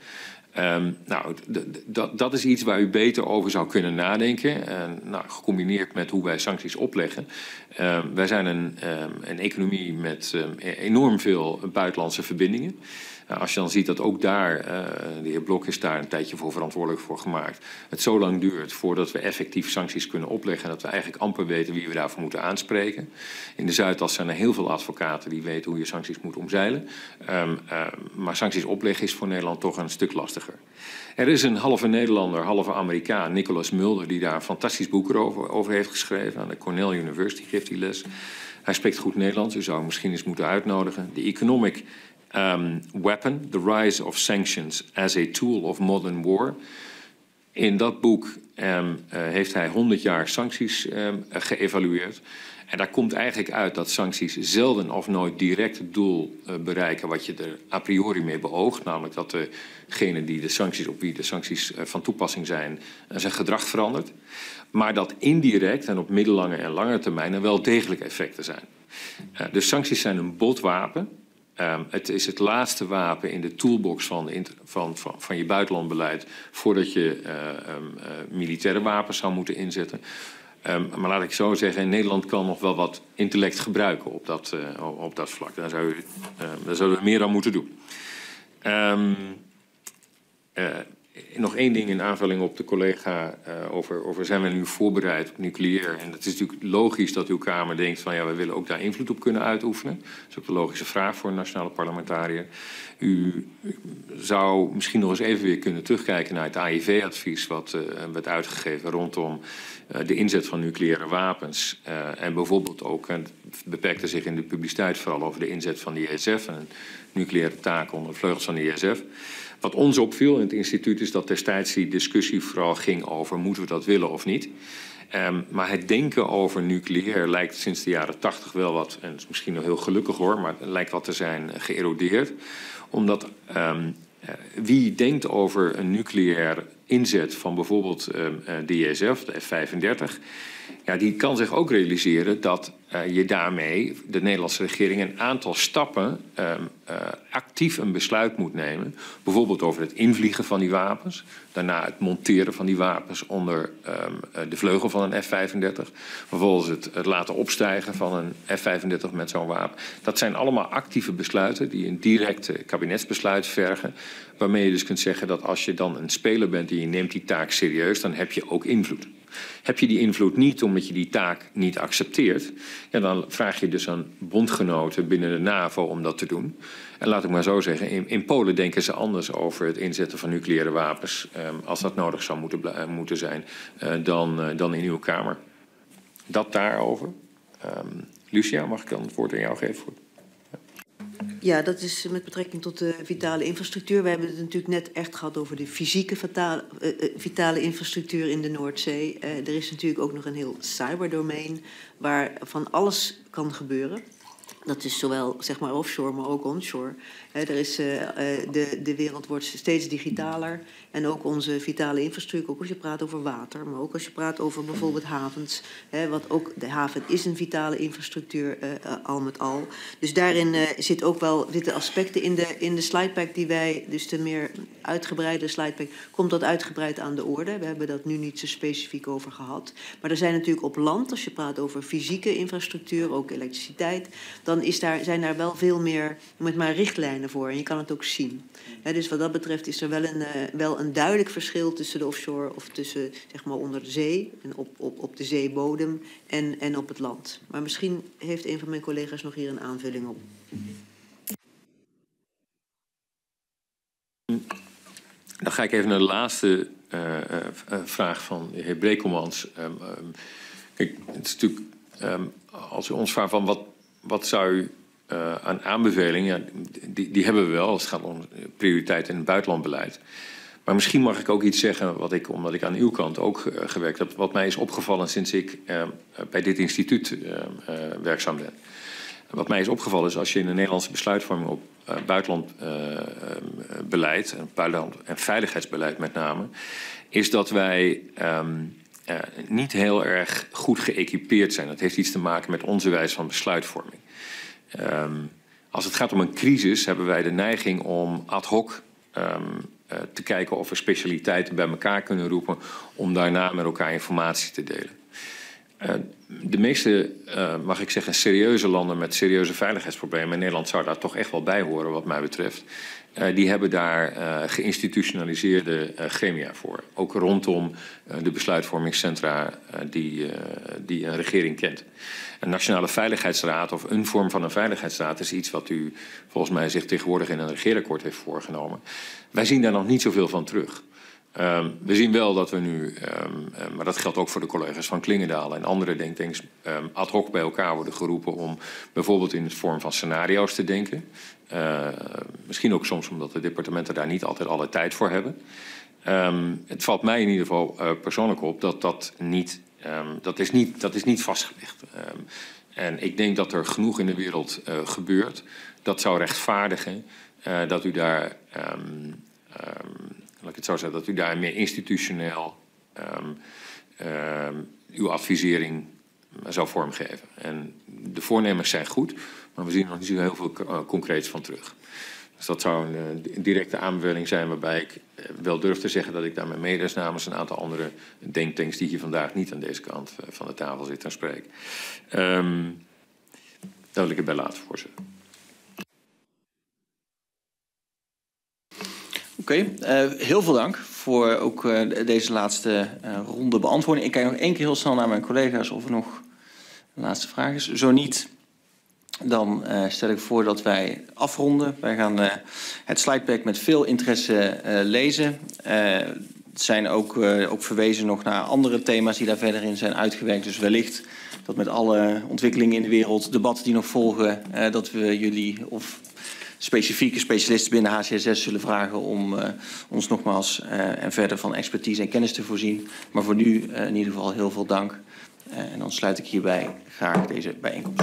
Um, nou, dat is iets waar u beter over zou kunnen nadenken. En, nou, gecombineerd met hoe wij sancties opleggen. Uh, wij zijn een, um, een economie met um, enorm veel buitenlandse verbindingen. Nou, als je dan ziet dat ook daar, uh, de heer Blok is daar een tijdje voor verantwoordelijk voor gemaakt, het zo lang duurt voordat we effectief sancties kunnen opleggen en dat we eigenlijk amper weten wie we daarvoor moeten aanspreken. In de Zuidas zijn er heel veel advocaten die weten hoe je sancties moet omzeilen. Um, uh, maar sancties opleggen is voor Nederland toch een stuk lastiger. Er is een halve Nederlander, halve Amerikaan, Nicolas Mulder, die daar een fantastisch boek over, over heeft geschreven. Aan de Cornell University geeft hij les. Hij spreekt goed Nederlands, u zou misschien eens moeten uitnodigen. De Economic um, Weapon, The Rise of Sanctions as a Tool of Modern War. In dat boek um, uh, heeft hij 100 jaar sancties um, geëvalueerd. En daar komt eigenlijk uit dat sancties zelden of nooit direct het doel uh, bereiken wat je er a priori mee beoogt. Namelijk dat degene die de sancties, op wie de sancties uh, van toepassing zijn, zijn gedrag verandert. Maar dat indirect en op middellange en lange termijn er wel degelijk effecten zijn. dus sancties zijn een botwapen Um, het is het laatste wapen in de toolbox van, van, van, van je buitenlandbeleid voordat je uh, um, uh, militaire wapens zou moeten inzetten. Um, maar laat ik zo zeggen, Nederland kan nog wel wat intellect gebruiken op dat, uh, op dat vlak. Daar, zou u, daar zouden we meer aan moeten doen. Nog één ding in aanvulling op de collega uh, over, over zijn we nu voorbereid op nucleair. En het is natuurlijk logisch dat uw Kamer denkt van ja, we willen ook daar invloed op kunnen uitoefenen. Dat is ook de logische vraag voor een nationale parlementariër. U zou misschien nog eens even weer kunnen terugkijken naar het AIV-advies wat uh, werd uitgegeven rondom uh, de inzet van nucleaire wapens. En bijvoorbeeld ook, en het beperkte zich in de publiciteit vooral over de inzet van de ISF en nucleaire taken onder vleugels van de ISF. Wat ons opviel in het instituut is dat destijds die discussie vooral ging over moeten we dat willen of niet. Um, maar het denken over nucleair lijkt sinds de jaren tachtig wel wat, en is misschien nog heel gelukkig hoor, maar lijkt wat te zijn geërodeerd. Omdat um, uh, wie denkt over een nucleair inzet van bijvoorbeeld um, uh, de ISF, de F-35, Ja, die kan zich ook realiseren dat uh, je daarmee, de Nederlandse regering, een aantal stappen uh, uh, actief een besluit moet nemen. Bijvoorbeeld over het invliegen van die wapens. Daarna het monteren van die wapens onder um, de vleugel van een F-35. Vervolgens het, het, laten opstijgen van een F-35 met zo'n wapen. Dat zijn allemaal actieve besluiten die een direct kabinetsbesluit vergen. Waarmee je dus kunt zeggen dat als je dan een speler bent en je neemt die taak serieus, dan heb je ook invloed. Heb je die invloed niet omdat je die taak niet accepteert, ja, dan vraag je dus aan bondgenoten binnen de NAVO om dat te doen. En laat ik maar zo zeggen, in, Polen denken ze anders over het inzetten van nucleaire wapens, eh, als dat nodig zou moeten, uh, moeten zijn, uh, dan, uh, dan in uw Kamer. Dat daarover. Um, Lucia, mag ik dan het woord aan jou geven? Ja, dat is met betrekking tot de vitale infrastructuur. We hebben het natuurlijk net echt gehad over de fysieke vitale, uh, vitale infrastructuur in de Noordzee. Uh, er is natuurlijk ook nog een heel cyberdomein waar van alles kan gebeuren. Dat is zowel zeg maar offshore, maar ook onshore. Er is, uh, de, de wereld wordt steeds digitaler. En ook onze vitale infrastructuur, ook als je praat over water, maar ook als je praat over bijvoorbeeld havens. Wat ook, de haven is een vitale infrastructuur uh, al met al. Dus daarin zit ook wel, zitten aspecten in de, in de slidepack die wij, dus de meer uitgebreide slidepack, komt dat uitgebreid aan de orde. We hebben dat nu niet zo specifiek over gehad. Maar er zijn natuurlijk op land, als je praat over fysieke infrastructuur, ook elektriciteit, dan is daar, zijn daar wel veel meer met maar richtlijnen voor. En je kan het ook zien. Hè, dus wat dat betreft is er wel een, wel een duidelijk verschil tussen de offshore of tussen zeg maar onder de zee en op, op, op de zeebodem en, en op het land. Maar misschien heeft een van mijn collega's nog hier een aanvulling op. Dan ga ik even naar de laatste uh, uh, vraag van de heer Brekelmans. Um, um, kijk, het is natuurlijk, um, als u ons vraagt van wat, wat zou u uh, aan aanbevelingen, ja, die, die hebben we wel als het gaat om prioriteit in het buitenlandbeleid. Maar misschien mag ik ook iets zeggen, wat ik, omdat ik aan uw kant ook uh, gewerkt heb, wat mij is opgevallen sinds ik uh, bij dit instituut werkzaam ben. Wat mij is opgevallen is als je in de Nederlandse besluitvorming op buitenlandbeleid, en buitenland- en veiligheidsbeleid met name, is dat wij um, niet heel erg goed geëquipeerd zijn. Dat heeft iets te maken met onze wijze van besluitvorming. Um, als het gaat om een crisis hebben wij de neiging om ad hoc um, uh, te kijken of we specialiteiten bij elkaar kunnen roepen om daarna met elkaar informatie te delen. Uh, de meeste, uh, mag ik zeggen, serieuze landen met serieuze veiligheidsproblemen, en Nederland zou daar toch echt wel bij horen wat mij betreft, uh, die hebben daar uh, geïnstitutionaliseerde uh, gremia voor. Ook rondom de besluitvormingscentra die, die een regering kent. Een nationale veiligheidsraad of een vorm van een veiligheidsraad is iets wat u volgens mij zich tegenwoordig in een regeerakkoord heeft voorgenomen. Wij zien daar nog niet zoveel van terug. Um, we zien wel dat we nu, um, maar dat geldt ook voor de collega's van Klingendaal en andere denktanks, um, ad hoc bij elkaar worden geroepen om bijvoorbeeld in de vorm van scenario's te denken. Uh, misschien ook soms omdat de departementen daar niet altijd alle tijd voor hebben. Um, het valt mij in ieder geval uh, persoonlijk op dat dat niet, um, dat is niet, dat is niet vastgelegd. Um, en ik denk dat er genoeg in de wereld uh, gebeurt. Dat zou rechtvaardigen dat u daar, laat ik het zo zeggen, dat u daar meer institutioneel uw advisering zou vormgeven. En de voornemens zijn goed, maar we zien nog niet zo heel veel uh, concreets van terug. Dus dat zou een, een directe aanbeveling zijn waarbij ik uh, wel durf te zeggen dat ik daar met medes namens een aantal andere denktanks die hier vandaag niet aan deze kant van de tafel zitten spreek. Um, daar wil ik het bij laten, voorzitter. Oké, heel veel dank voor ook deze laatste ronde beantwoording. Ik kijk nog één keer heel snel naar mijn collega's of er nog een laatste vraag is. Zo niet, dan uh, stel ik voor dat wij afronden. Wij gaan uh, het slidepack met veel interesse uh, lezen. het zijn ook, ook verwezen nog naar andere thema's die daar verder in zijn uitgewerkt. Dus wellicht dat met alle ontwikkelingen in de wereld, debatten die nog volgen, dat we jullie of specifieke specialisten binnen HCSS zullen vragen om ons nogmaals en verder van expertise en kennis te voorzien. Maar voor nu in ieder geval heel veel dank. en dan sluit ik hierbij graag deze bijeenkomst.